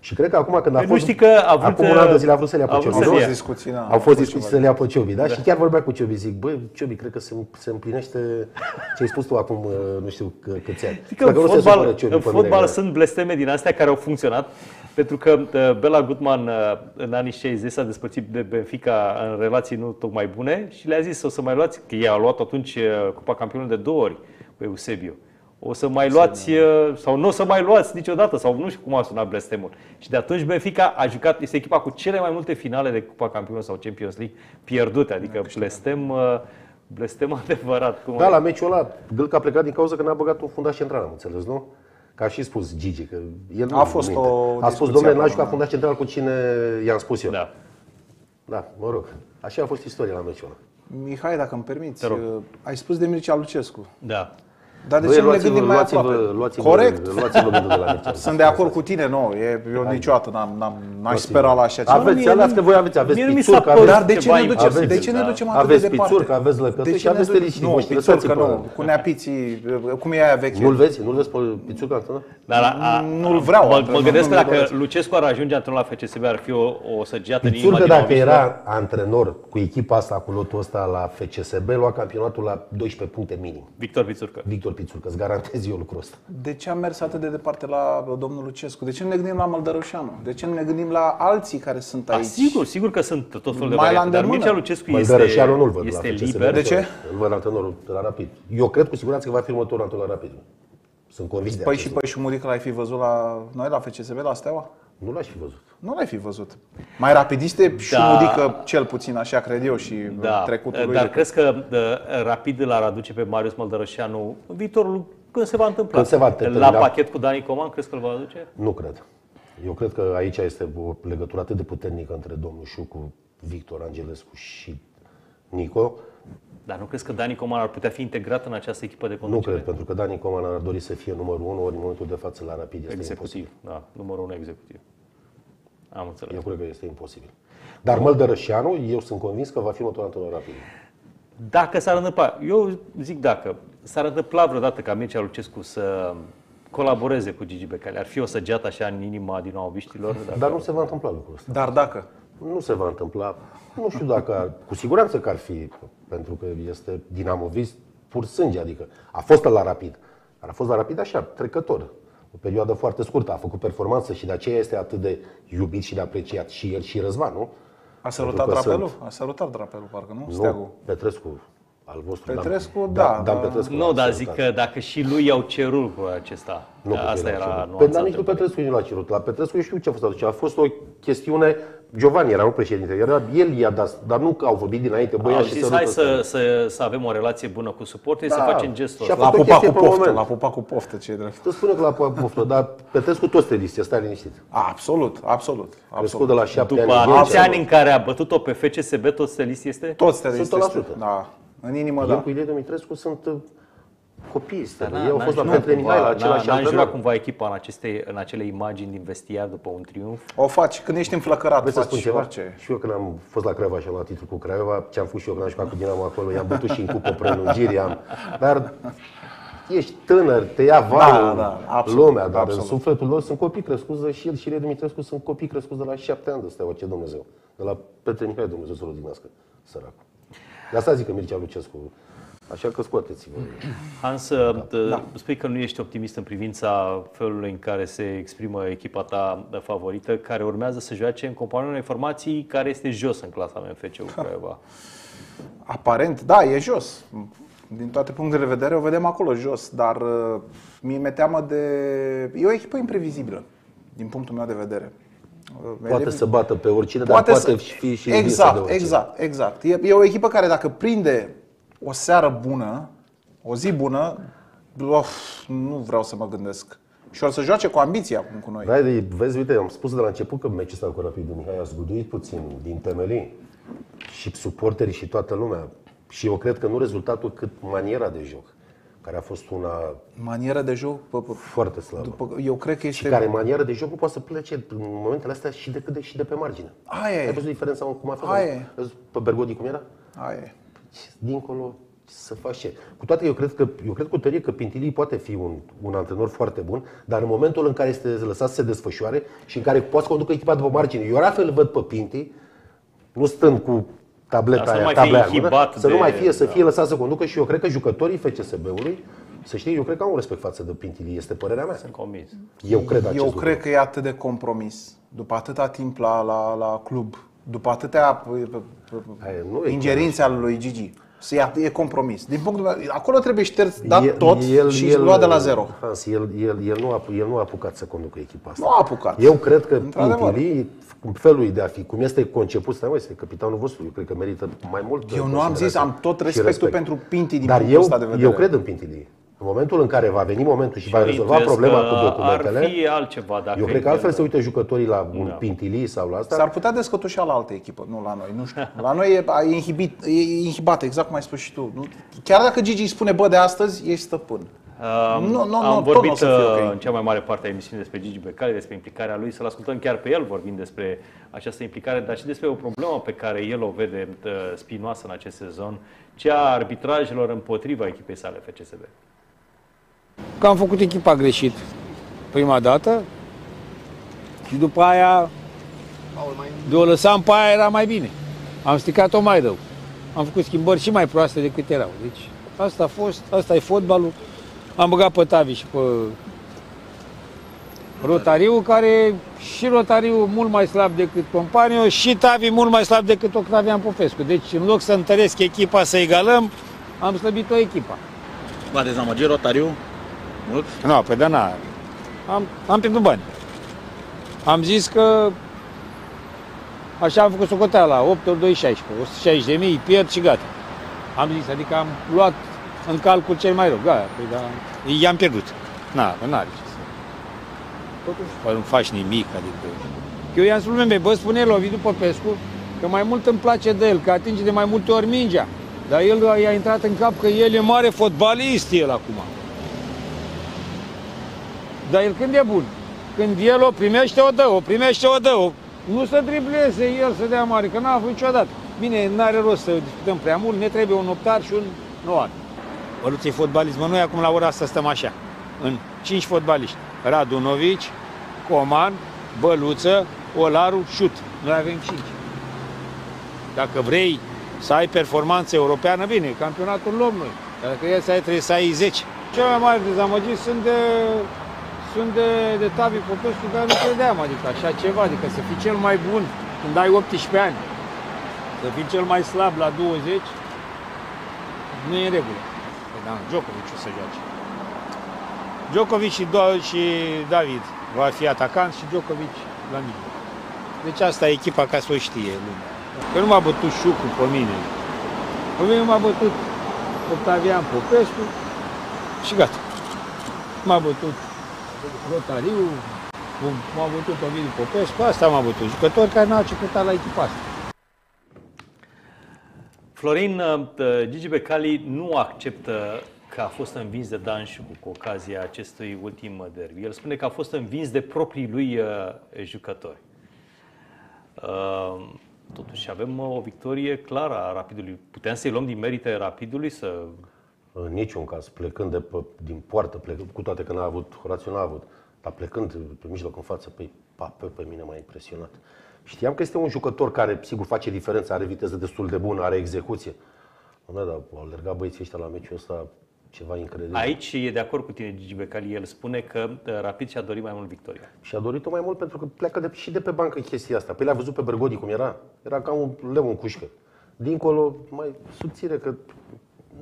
Și cred că acum când a Păi nu fost... știi că a vrut, acum un an de zile a vrut să le ia a pe vrut Ciobi. să Au le fost ia. discuții, da. Au fost discuții ceva să le ia pe Ciobi, da? Și chiar vorbeam cu Ciobi, zic, bă, Ciobi, cred că se, se împlinește ce ai spus tu acum, uh, nu știu, că, câți ani. Știi că în Dacă nu se fotbal, supără Ciobi în pe mine, fotbal da. sunt blesteme din astea care au funcționat, pentru că uh, Bela Gutman uh, în anii 60 s-a despărțit de Benfica în relații nu tocmai bune și le-a zis o să mai luați, că ei au luat atunci uh, Cupa Campionului de două ori pe Eusebio. O să mai luați, uh, sau nu o să mai luați niciodată, sau nu știu cum a sunat blestemul. Și de atunci Benfica a jucat, este echipa cu cele mai multe finale de Cupa Campionului sau Champions League pierdute, adică blestem, uh, blestem <laughs> adevărat. Cum Da, ai- la meciul ăla, Gâlca a plecat din cauza că n-a băgat un fundaș central, am înțeles, nu? Ca și spus Gigi, că el nu A fost minte. o A spus, discuție domnule, n-a acolo, jucat da. fundaș central cu cine i-am spus eu. Da. Da, mă rog. Așa a fost istoria la meciul ăla. Mihai, dacă îmi permiți, Te rog. uh, ai spus de Mircea Lucescu. Da. Dar de Băi, ce nu ne luați-vă- gândim mai luați-vă- aproape? luați-vă- Corect. Luați-vă gândul de la Mircea. Sunt de acord cu tine, nu. E, eu niciodată n-am, n-am, n-aș spera la așa ceva. Aveți, mie aleați nu- că voi aveți, aveți mie nu mi s-a pițurcă, părut- aveți, Dar de ce ceva ne ducem, imposibil, de ce ne da. ducem atât Aveți de departe? pițurcă, aveți lăcături De și ce ne aveți ducem- teliștii Nu, voștri, pițurcă lăsați-i pe nu. ăla. Cu neapiții, cum e aia veche? Nu-l vezi? Nu-l vezi pe pițurcă antrenor? Dar a, a, Nu-l vreau, Mă, antrenor, mă gândesc că nu-mi dacă doresc. Lucescu ar ajunge antrenor la FCSB ar fi o, o săgeată în inima Pițurcă dacă dinamoviștilor. era antrenor cu echipa asta, cu lotul ăsta la FCSB, lua campionatul la 12 puncte minim. Victor Pițurcă. Victor Pițurcă, îți garantez eu lucrul ăsta. De ce am mers atât de departe la domnul Lucescu? De ce nu ne gândim la Măldărășanu? De ce nu ne gândim la alții care sunt A, aici? sigur, sigur că sunt tot felul de Mai la variante, dar îndemână. Mircea Lucescu Mă este, Dărășeanu nu-l văd este la FCSB. liber. De ce? Îl văd antrenorul de la Rapid. Eu cred cu siguranță că va fi următorul antrenor la Rapid. Sunt convins de Păi acest și lucru. păi și Murică l-ai fi văzut la noi la FCSB, la Steaua? Nu l-aș fi văzut. Nu l-ai fi văzut. Mai rapidiste și Da. Mudică, cel puțin, așa cred eu, și Da, trecutul lui. dar crezi că uh, rapid îl ar aduce pe Marius Măldărășeanu în viitorul când se va întâmpla? Când se va La termina. pachet cu Dani Coman, crezi că îl va aduce? Nu cred. Eu cred că aici este o legătură atât de puternică între domnul Șucu, Victor Angelescu și Nico. Dar nu crezi că Dani Coman ar putea fi integrat în această echipă de Nu conducere? cred, pentru că Dani Coman ar dori să fie numărul 1, ori în momentul de față la Rapid este imposibil. Executiv, da, numărul 1 executiv. Am înțeles. Eu cred că este imposibil. Dar Măldărășeanu, eu sunt convins că va fi următorul antrenor Rapid. Dacă s-ar întâmpla, eu zic dacă, s-ar întâmpla vreodată ca Mircea Lucescu să colaboreze cu Gigi Becali, ar fi o săgeată așa în inima dinamoviștilor? Dacă... Dar nu se va întâmpla lucrul ăsta. Dar dacă? Nu se va întâmpla. Nu știu dacă, ar, cu siguranță că ar fi, pentru că este dinamovist pur sânge, adică a fost la Rapid. Dar a fost la Rapid așa, trecător. O perioadă foarte scurtă, a făcut performanță și de aceea este atât de iubit și de apreciat și el și Răzvan, nu? A sărutat Pentru că drapelul? sunt- A sărutat drapelul, parcă, nu? Nu, Steagul. Petrescu, al vostru. Petrescu, Dan, da, Dan da. Petrescu. Nu, l-a dar sărutat. zic că dacă și lui i-au cerut cu acesta, Nu, că asta el a era cerut. nuanța Păi, dar nici lui întrebării. Petrescu nu l-a cerut. La Petrescu eu știu ce a fost atunci. A fost o chestiune, Giovanni era, nu președinte, era, el i-a dat, dar nu că au vorbit dinainte, băia Au și zis, hai să, să, să avem o relație bună cu suporterii, să Da. facem gestul Și a ăsta. L-a fost o pupat chestie cu pe poftă, moment. l-a pupat cu poftă, ce drept. Tu spune că la poftă, dar Petrescu toți te liste, stai liniștit. Absolut, absolut, Crescut absolut. de la șapte După ani. atâția zece ani în care a bătut-o pe FCSB, tot stelist este? Toți te 100%. Da, în inimă, Eu da. cu Ilie Dumitrescu sunt uh, copii, Stele. Dar Ei au n-a fost la înjurat Petre Mihai, la cumva- același n-a, n-a înjurat antrenor. cumva echipa în, aceste, în acele imagini din vestiar după un triumf? O faci, când ești înflăcărat, Vreți să faci spun ceva? orice. Și eu când am fost la Craiova și am luat titlul cu Craiova, ce am fost și eu când am jucat cu Dinamo acolo, i-am bătut și în cupă prelungiri, am... Dar ești tânăr, te ia valul, Da, da, absolut, lumea, dar absolut. în sufletul lor sunt copii crescuți de și el și Rie Dumitrescu sunt copii crescuți de la șapte ani de stea, orice Dumnezeu. De la Petre Mihai Dumnezeu să-l odihnească, săracul. De asta zic că Mircea Lucescu, așa că scoateți-vă. Hans, da. spui că nu ești optimist în privința felului în care se exprimă echipa ta favorită, care urmează să joace în compania unei formații care este jos în clasa MFC-ul Craiova. Aparent, da, e jos. Din toate punctele de vedere o vedem acolo jos, dar uh, mie mi-e teamă de... E o echipă imprevizibilă, din punctul meu de vedere. Uh, Poate elevi- să bată pe oricine, dar poate să- fi și învinsă de Exact, oricine. exact, exact. E, e o echipă care dacă prinde o seară bună, o zi bună, of, nu vreau să mă gândesc. Și o să joace cu ambiție acum cu noi. Da, de, vezi, uite, am spus de la început că meciul ăsta cu Rapidul Mihai a zguduit puțin din temelii și suporterii și toată lumea. Și eu cred că nu rezultatul, cât maniera de joc, care a fost una Manieră de joc, pă, pă, foarte slabă. după, eu cred că și este... care maniera de joc nu poate să plece în momentele astea și de, cât de, și de pe margine. Aia e. Ai văzut diferența cum a fost? Aia Ai e. văzut pe Bergodi cum era? Aia e. dincolo să faci ce. Cu toate, eu cred, că, eu cred cu tărie că Pintilii poate fi un, un antrenor foarte bun, dar în momentul în care este lăsat să se desfășoare și în care poate să conducă echipa după margine. Eu la fel văd pe Pinti, nu stând cu tableta Dar să nu aia, mai fie tabla aia în mână, inhibat să nu de- mai fie, să da. fie lăsat să conducă și eu cred că jucătorii FCSB-ului, să știi, eu cred că au un respect față de Pintilii, este părerea mea. Sunt convins. Eu cred acest Eu lucru. cred că e atât de compromis. După atâta timp la, la, la club, după atâtea p- p- Aia nu e ingerințe ale lui Gigi, să e, e compromis. Din punctul meu, acolo trebuie șters, dat tot și luat de la zero. Hans, el, el, el, nu a, el nu a apucat să conducă echipa asta. Nu a apucat. Eu cred că Într-adevăr. Pintili, cu felul de a fi, cum este conceput, stai mă, este capitanul vostru, eu cred că merită mai mult. Eu nu am zis, am tot și respectul respect. pentru Pinti din Dar punctul eu, ăsta de vedere. eu cred în Pintili. În momentul în care va veni momentul și va Eu rezolva intuiesc problema că cu documentele, Ar fi altceva dacă eu cred că altfel se uită. uită jucătorii la un Da. Pintili sau la asta. S-ar putea descătușa la altă echipă, nu la noi, nu știu. <laughs> La noi e, e, inhibit, e inhibat, exact cum ai spus și tu. Nu? Chiar dacă Gigi îi spune, bă, de astăzi, ești stăpân. Um, Nu, nu, am nu, tot nu o vorbit să fie uh, ok. în cea mai mare parte a emisiunii despre Gigi Becali, despre implicarea lui, să-l ascultăm chiar pe el vorbind despre această implicare, dar și despre o problemă pe care el o vede uh, spinoasă în acest sezon, cea a arbitrajelor împotriva echipei sale FCSB. Că am făcut echipa greșit prima dată și după aia de o lăsam pe aia era mai bine. Am stricat-o mai rău. Am făcut schimbări și mai proaste decât erau. Deci asta a fost, asta e fotbalul. Am băgat pe Tavi și pe Rotariu, care și Rotariu mult mai slab decât Companio și Tavi mult mai slab decât Octavian Popescu. Deci în loc să întăresc echipa, să egalăm, am slăbit o echipa. V-a dezamăgit Rotariu? Mult? Nu, pe de n am, am pierdut bani. Am zis că așa am făcut socoteala, 8 ori 2, 16, 160 de mii, pierd și gata. Am zis, adică am luat în calcul cel mai rău, gata, păi da, i-am pierdut. Na, că n-are ce să... Totuși, bă, nu faci nimic, adică... Eu i-am spus, membre, bă, spune el, Ovidiu Popescu, că mai mult îmi place de el, că atinge de mai multe ori mingea. Dar el i-a intrat în cap că el e mare fotbalist, el acum. Dar el când e bun? Când el o primește, o dă, o primește, o dă. O... Nu să dribleze el să dea mare, că n-a avut niciodată. Bine, n-are rost să discutăm prea mult, ne trebuie un optar și un noar. Băluții fotbalist, mă, noi acum la ora asta stăm așa, în cinci fotbaliști. Radunovici, Coman, Băluță, Olaru, Șut. Noi avem cinci. Dacă vrei să ai performanță europeană, bine, campionatul luăm noi. Dar dacă e să ai, trebuie să ai 10. Cel mai mare dezamăgit sunt de, sunt de, de Tavi Popescu, dar nu credeam, adică așa ceva, adică să fii cel mai bun când ai 18 ani, să fii cel mai slab la 20, nu e în regulă. Păi da, Djokovic o să joace. Djokovic și, Do- și David va fi atacant și Djokovic la mijloc. Deci asta e echipa ca să o știe lumea. Că nu m-a bătut Șucu pe mine. Pe mine m-a bătut Octavian Popescu și gata. M-a bătut Rotariu, m-a bătut Ovidiu Popescu, asta m-a bătut. Jucători care n-au acceptat la echipa asta. Florin, uh, Gigi Becali nu acceptă că a fost învins de Danșu cu ocazia acestui ultim derby. El spune că a fost învins de proprii lui uh, jucători. Uh, totuși avem uh, o victorie clară a Rapidului. Putem să-i luăm din merite Rapidului să... În niciun caz, plecând de pe, din poartă, plecând, cu toate că n-a avut, Horațiu n-a avut, dar plecând pe mijloc în față, pe, pe, pe mine m-a impresionat. Știam că este un jucător care, sigur, face diferență, are viteză destul de bună, are execuție. Nu, dar au alergat băieții ăștia la meciul ăsta ceva incredibil. Aici e de acord cu tine, Gigi Becali. El spune că uh, Rapid și-a dorit mai mult victoria. Și a dorit-o mai mult pentru că pleacă de, și de pe bancă chestia asta. Păi l-a văzut pe Bergodi cum era. Era ca un leu în cușcă. Dincolo, mai subțire că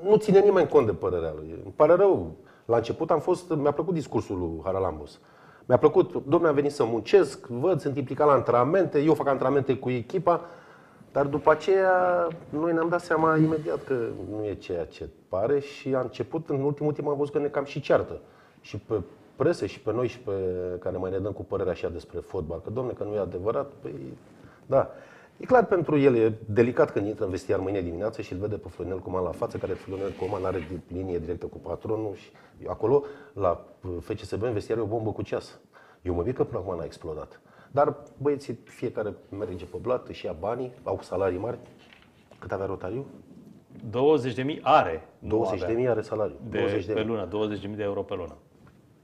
nu ține nimeni cont de părerea lui. Îmi pare rău. La început am fost, mi-a plăcut discursul lui Haralambos. Mi-a plăcut, domnule, am venit să muncesc, văd, sunt implicat la antrenamente, eu fac antrenamente cu echipa, dar după aceea noi ne-am dat seama imediat că nu e ceea ce pare și a început, în ultimul timp am văzut că ne cam și ceartă. Și pe presă și pe noi și pe care mai ne dăm cu părerea așa despre fotbal. Că, domne, că nu e adevărat, păi, da. E clar pentru el, e delicat când intră în vestiar mâine dimineață și îl vede pe Florinel Coman la față, care Florinel Coman are linie directă cu patronul și acolo, la FCSB, în vestiar e o bombă cu ceas. Eu mă mir că până acum n-a explodat. Dar băieții, fiecare merge pe blat, își ia banii, au salarii mari. Cât avea Rotariu? 20 de mii are. 20 de mii are salariu. De 20 de pe mii. lună, 20 de mii de euro pe lună.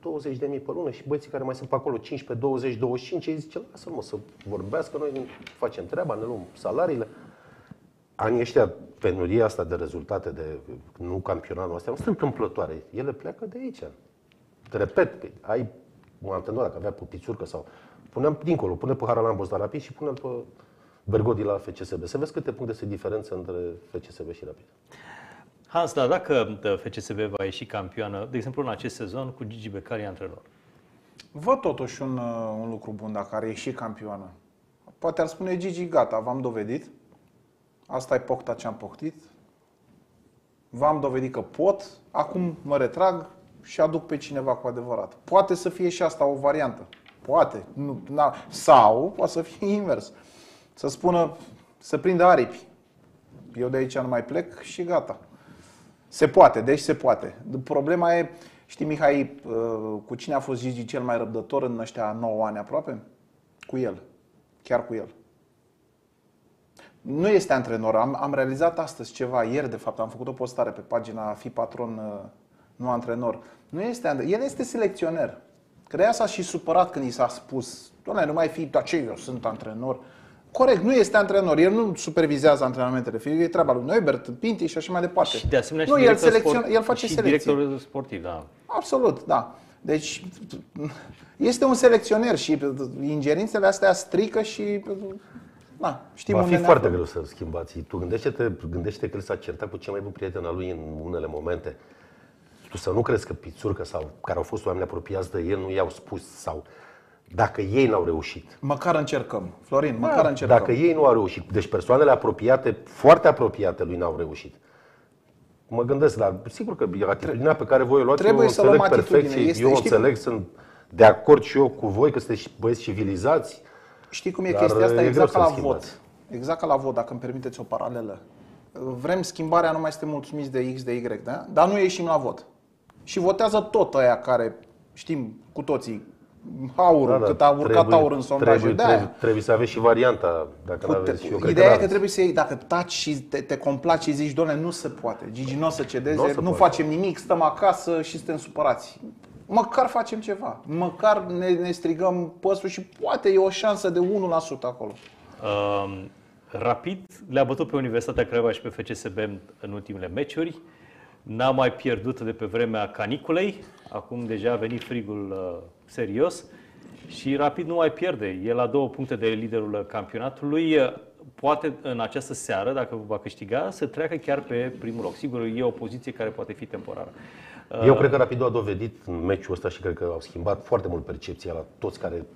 20 de mii pe lună și băieții care mai sunt pe acolo, 15, 20, 25, ei zice, lasă mă să vorbească, noi facem treaba, ne luăm salariile. Anii ăștia, penuria asta de rezultate, de nu campionatul astea, nu sunt întâmplătoare. Ele pleacă de aici. Te repet, că ai un antrenor, dacă avea pe Pițurcă sau... Puneam dincolo, pune pe Haralambos la Rapid și pune pe Bergodi la FCSB. Să vezi câte puncte se diferență între FCSB și Rapid. Hans, dar dacă uh, FCSB va ieși campioană, de exemplu în acest sezon, cu Gigi Becali antrenor, Văd totuși un, uh, un lucru bun dacă ar ieși campioană. Poate ar spune Gigi, gata, v-am dovedit. Asta e pocta ce am poctit. V-am dovedit că pot, acum mă retrag și aduc pe cineva cu adevărat. Poate să fie și asta o variantă. Poate. Nu, na, sau poate să fie <laughs> invers. Să spună, să prindă aripi. Eu de aici nu mai plec și gata. Se poate, deci se poate. Problema e, știi Mihai, uh, cu cine a fost Gigi cel mai răbdător în ăștia 9 ani aproape? Cu el. Chiar cu el. Nu este antrenor. Am, am realizat astăzi ceva, ieri de fapt, am făcut o postare pe pagina Fi Patron, uh, nu antrenor. Nu este antrenor. El este selecționer. Crea s-a și supărat când i s-a spus, doamne, nu mai fi, dar ce, eu sunt antrenor. Corect, nu este antrenor. El nu supervizează antrenamentele. Fie e treaba lui Neubert, Pinti și așa mai departe. și de asemenea nu, și el, director selecțion, sport- el face și selecție. directorul sportiv, da. Absolut, da. Deci este un selecționer și ingerințele astea strică și na, știm Va unde fi ne foarte aflăm. greu să schimbați. Tu gândește-te, gândește că el s-a certat cu cel mai bun prieten al lui în unele momente. Tu să nu crezi că Pițurcă sau care au fost oameni apropiați de el nu i-au spus sau dacă ei n-au reușit. Măcar încercăm. Florin, măcar încercăm. Dacă ei nu au reușit, deci persoanele apropiate, foarte apropiate lui n-au reușit. Mă gândesc, dar sigur că atitudinea pe care voi o luați, eu o Trebuie să înțeleg luăm perfect atitudine. și Este- eu o știi înțeleg, sunt de acord și eu cu voi că sunteți băieți civilizați. Știi cum e Dar chestia asta? e Exact ca greu la să vot. schimbați. Exact ca la vot, dacă îmi permiteți o paralelă. Vrem schimbarea, nu mai suntem mulțumiți de X, de Y, da? dar nu ieșim la vot. Și votează tot aia care știm cu toții aurul, cât a urcat Da, trebuie- aur în sondaje. Trebuie, de trebuie, trebuie să aveți și varianta, dacă nu Pute- aveți. și Eu cred Ideea e că n-aveți. trebuie să iei, dacă taci și te, te complaci și zici, doamne, nu se poate, Gigi nu o să cedeze, N-o să nu poate. facem nimic, stăm acasă și suntem supărați. Măcar facem ceva, măcar ne, ne strigăm păsul și poate e o șansă de 1% acolo. Um, Rapid le-a bătut pe Universitatea Craiova și pe FCSB în ultimele meciuri. N-a mai pierdut de pe vremea caniculei. Acum deja a venit frigul uh, serios. Și Rapid nu mai pierde. E la două puncte de liderul campionatului. Uh, Poate în această seară, dacă va câștiga, să treacă chiar pe primul loc. Sigur, e o poziție care poate fi temporară. Uh, Eu cred că Rapidul a dovedit în meciul ăsta și cred că au schimbat foarte mult percepția la toți care,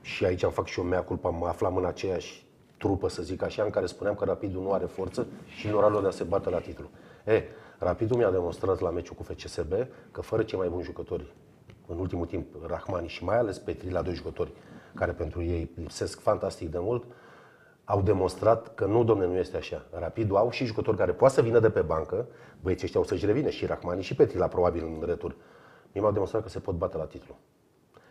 și aici am fac și eu mea culpa, mă aflam în aceeași trupă, să zic așa, în care spuneam că Rapidul nu are forță și nu are lor de a se bată la titlu. E, Rapidul mi-a demonstrat la meciul cu FCSB că fără cei mai buni jucători, în ultimul timp, Rahmani și mai ales Petri, la doi jucători care pentru ei lipsesc fantastic de mult, au demonstrat că nu, domne, nu este așa. Rapidul au și jucători care poate să vină de pe bancă, băieții ăștia au să-și revină, și Rahmani și Petrila probabil în retur. Mie m-au demonstrat că se pot bate la titlu.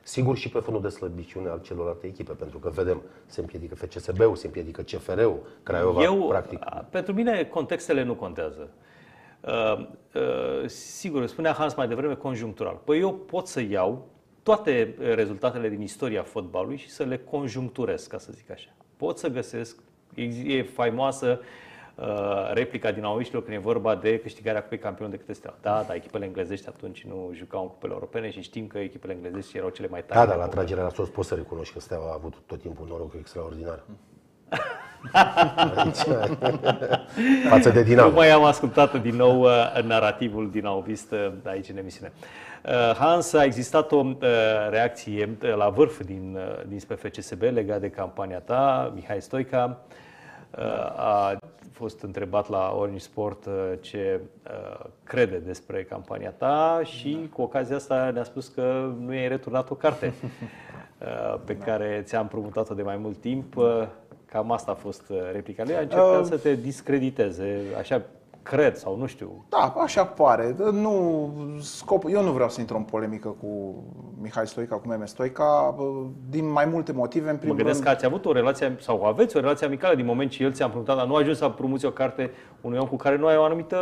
Sigur și pe fondul de slăbiciune al celorlalte echipe, pentru că vedem, se împiedică FCSB-ul, se împiedică CFR-ul, Craiova, Eu, practic. a, pentru mine, contextele nu contează. Uh, uh, sigur, spunea Hans mai devreme conjunctural. Păi eu pot să iau toate uh, rezultatele din istoria fotbalului și să le conjuncturez, ca să zic așa. Pot să găsesc, e faimoasă uh, replica din auiștilor când e vorba de câștigarea Cupei Campion de câte steaua. Da, dar echipele englezești atunci nu jucau în cupele europene și știm că echipele englezești erau cele mai tari. Da, dar din la lume. tragerea la sos poți să recunoști că Steaua a avut tot timpul noroc extraordinar. Aici, față de Nu Dinamo. mai am ascultat din nou uh, narativul din Auvist uh, aici în emisiune. Uh, Hans, a existat o uh, reacție uh, la vârf din, uh, dinspre FCSB legat de campania ta. Mihai Stoica uh, a fost întrebat la Orange Sport uh, ce uh, crede despre campania ta și cu ocazia asta ne-a spus că nu i-ai returnat o carte <laughs> uh, pe care ți-am promutat-o de mai mult timp. Uh, Cam asta a fost uh, replica lui. A încercat Uh, să te discrediteze, așa cred sau nu știu. Da, așa pare. Nu, scop, eu nu vreau să intru în polemică cu Mihai Stoica, cu Meme Stoica, bă, din mai multe motive. În Mă primul gândesc rând, că ați avut o relație sau aveți o relație amicală din moment ce el ți-a împrumutat, dar nu a ajuns să promuți o carte unui om cu care nu ai o anumită...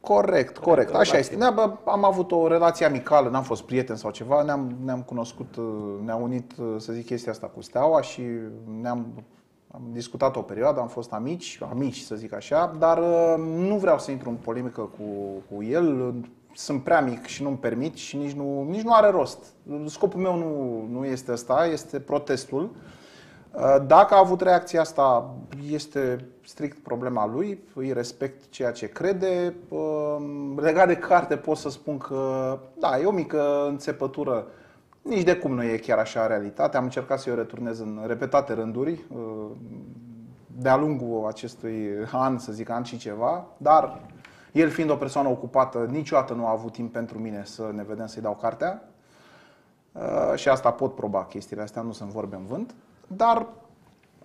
Corect, corect. Așa relație. este. Ne-am, bă, am avut o relație amicală, n-am fost prieten sau ceva, ne-am, ne-am cunoscut, uh, ne-a unit, uh, să zic, chestia asta cu Steaua și ne-am am discutat o perioadă, am fost amici, amici să zic așa, dar uh, nu vreau să intru în polemică cu, cu el. Sunt prea mic și nu-mi permit și nici nu, nici nu are rost. Scopul meu nu, nu este ăsta, este protestul. Uh, Dacă a avut reacția asta, este strict problema lui, îi respect ceea ce crede. Uh, Legat de carte pot să spun că, da, e o mică înțepătură, nici de cum nu e chiar așa realitatea. Am încercat să o returnez în repetate rânduri, uh, de-a lungul acestui an, să zic, an și ceva, dar el fiind o persoană ocupată, niciodată nu a avut timp pentru mine să ne vedem să-i dau cartea. Uh, și asta pot proba chestiile astea, nu sunt vorbe în vânt. Dar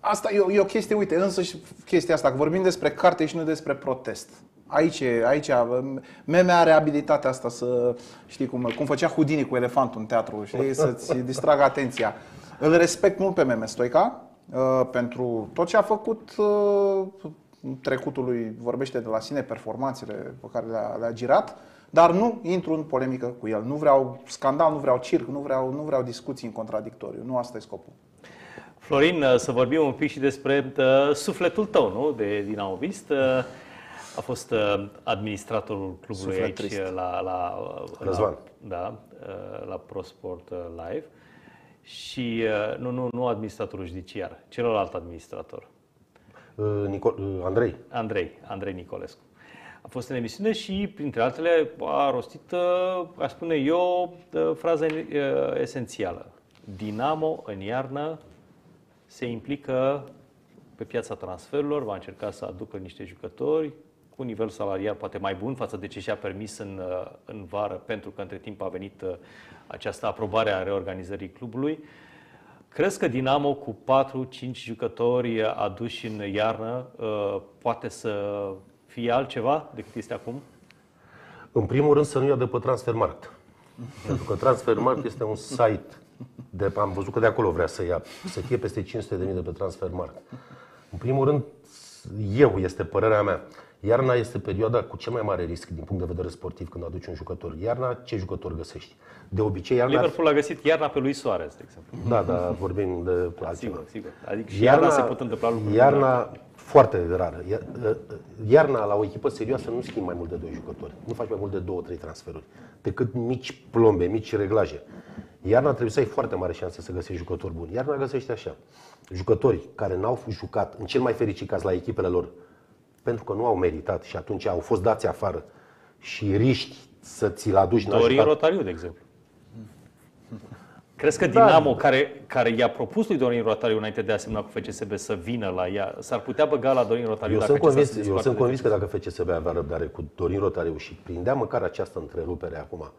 asta e o, e o chestie, uite, însă și chestia asta, că vorbim despre carte și nu despre protest. Aici, e- aici um, meme are abilitatea asta să, știi cum, cum făcea Houdini cu elefantul în teatru, știi, să-ți distragă atenția. Îl respect mult pe meme Stoica uh, pentru tot ce a făcut uh, trecutul lui, vorbește de la sine, performanțele pe care le-a, le-a girat, dar nu intru în polemică cu el. Nu vreau scandal, nu vreau circ, nu vreau, nu vreau discuții în contradictoriu. Nu asta e scopul. Florin, uh, să vorbim un pic și despre uh, sufletul tău, nu? De Dinamovist. Uh, a fost uh, administratorul clubului Suflet aici trist. uh, la, la, uh, Răzvan. La, da, uh, la ProSport uh, Live. Și uh, nu, nu, nu administratorul judiciar, celălalt administrator. Uh, Nicol, uh, Andrei, Andrei, Andrei Nicolescu. A fost în emisiune și, printre altele, a rostit, uh, aș spune eu, uh, fraza uh, esențială. Dinamo în iarnă se implică pe piața transferurilor, va încerca să aducă niște jucători cu un nivel salarial poate mai bun față de ce și-a permis în, uh, în vară, pentru că între timp a venit uh, această aprobare a reorganizării clubului. Crezi că Dinamo cu 4-5 jucători aduși în iarnă uh, poate să fie altceva decât este acum? în primul rând să nu ia de pe Transfermarkt. <laughs> Pentru că Transfermarkt este un site, de, am văzut că de acolo vrea să ia, să fie peste 500.000 de pe Transfermarkt. În primul rând, eu, este părerea mea, iarna este perioada cu cel mai mare risc din punct de vedere sportiv când aduci un jucător. Iarna, ce jucător găsești? De obicei, iarna... Liverpool a găsit iarna pe lui Suarez, de exemplu. Da, dar vorbim de altceva. Sigur, sigur. Adică și iarna, se pot întâmpla lucruri. Iarna foarte rară. Ia- ă, Iarna la o echipă serioasă nu schimbi mai mult de doi jucători. Nu faci mai mult de două, trei transferuri. Decât mici plombe, mici reglaje. Iarna trebuie să ai foarte mare șansă să găsești jucători buni. Iarna găsește așa. Jucători care n-au jucat, în cel mai fericit caz, la echipele lor, pentru că nu au meritat și atunci au fost dați afară și riști să ți-l aduci. n-a Dorin jucat. Rotariu, de exemplu. Crezi că Dinamo, care, care i-a propus lui Dorin Rotariu înainte de a semna cu FCSB să vină la ea, s-ar putea băga la Dorin Rotariu Eu dacă sunt, acesta convins, se eu desparte sunt de convins că dacă FCSB avea răbdare cu Dorin Rotariu și prindea măcar această întrerupere acum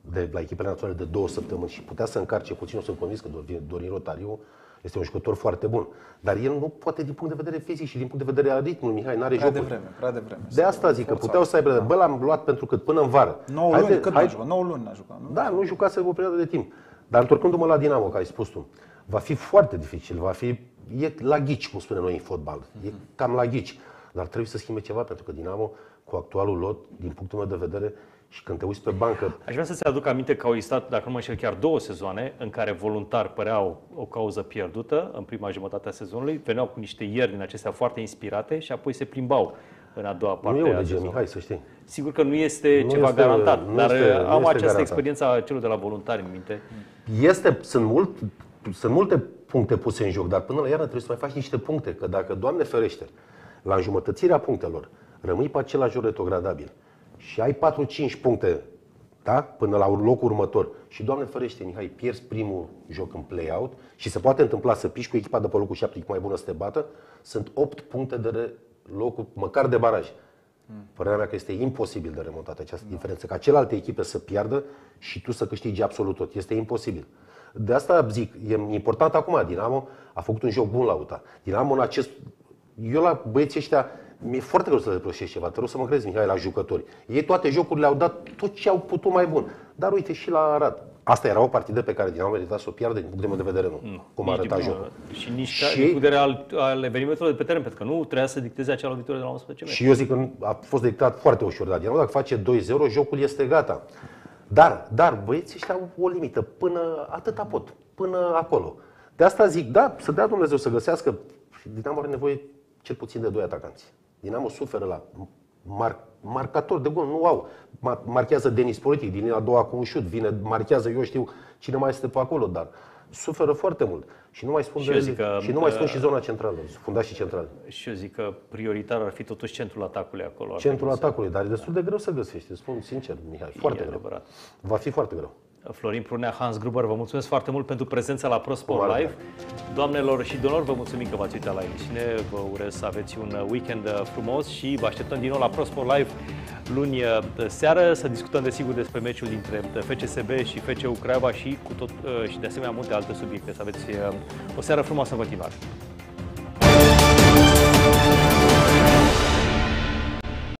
de la echipele naționale de două săptămâni și putea să încarce puțin, eu sunt convins că Dorin- Dorin Rotariu Este un jucător foarte bun. Dar el nu poate din punct de vedere fizic și din punct de vedere al ritmului, Mihai, n-are Prea jocuri. devreme, prea devreme. De asta zic că Forțat. puteau să aibă, bă, l-am luat pentru cât? Până în vară. 9 luni, cât n-a jucat? 9 luni n-a jucat, nu? Da, nu jucase o perioadă de timp. Dar întorcându-mă la Dinamo, că ai spus tu, va fi foarte dificil, va fi, e la ghici, cum spunem noi în fotbal, e cam la ghici. Dar trebuie să schimbe ceva, pentru că Dinamo, cu actualul lot, din punctul meu de vedere, și când te uiți pe bancă, Aș vrea să-ți aduc aminte că au existat, dacă nu mă înșel, chiar două sezoane în care voluntar păreau o cauză pierdută în prima jumătate a sezonului, veneau cu niște ierni din acestea foarte inspirate și apoi se plimbau în a doua nu parte e o a lege, sezonului. Mihai, să știi. Sigur că nu este Nu ceva este- garantat, nu dar este- uh, nu am este această garantat. experiență a celor de la voluntari în minte. Este, sunt, mult, sunt multe puncte puse în joc, dar până la iarnă trebuie să mai faci niște puncte, că dacă, Doamne ferește, la înjumătățirea punctelor rămâi pe același jur retrogradabil și ai 4-5 puncte da? până la locul următor și, Doamne ferește, Mihai, pierzi primul joc în play-out și se poate întâmpla să piși cu echipa de pe locul 7, echipa mai bună să te bată, sunt 8 puncte de re- locul, măcar de baraj. Părerea mea că este imposibil de remontat această diferență, ca celelalte echipe să piardă și tu să câștigi absolut tot. Este imposibil. De asta zic, e important acum, Dinamo a făcut un joc bun la UTA. Dinamo în acest... Eu la băieții ăștia, mi-e foarte greu să le reproșesc ceva, te rog să mă crezi, Mihai, la jucători. Ei toate jocurile au dat tot ce au putut mai bun. Dar uite și la Arad. Asta era o partidă pe care Dinamo merita să o piardă din punctul meu de vedere, nu. Cum Nici arăta din- jocul. Și nici Și- și... din punct de vedere al, al evenimentelor de pe teren, pentru că nu trebuia să dicteze acea lovitură de la 11 metri. Și eu zic că nu- a fost dictat foarte ușor la Dinamo. Dacă face 2-0, jocul este gata. Dar, dar băieții ăștia au o limită, până atâta pot, până acolo. De asta zic, da, să dea Dumnezeu să găsească. Dinamo are nevoie cel puțin de doi atacanți. Dinamo suferă la mar, marcator de gol, nu au. Ma- Marchează Denis Politic din linia a doua cu un șut, vine, marchează, eu știu cine mai este pe acolo, dar suferă foarte mult. Și nu mai spun, Și de, eu zic că, și nu mai spun uh, și zona centrală, fundașii centrali. Și eu zic că prioritar ar fi totuși centrul atacului acolo. Ar Centrul trebui să- atacului, dar e destul de greu să găsești, îți spun sincer, Mihai, foarte greu. adevărat. Va fi foarte greu. Florin Prunea, Hans Gruber, vă mulțumesc foarte mult pentru prezența la Cu ProSport mare Live. Doamnelor și domnilor, vă mulțumim că v-ați uitat la emisiune. Vă urez să aveți un weekend uh, frumos și vă așteptăm din nou la ProSport Live luni uh, seară să discutăm desigur despre meciul dintre FCSB și FC Craiova și cu tot uh, și de asemenea multe alte subiecte. Să aveți uh, o seară frumoasă în continuare.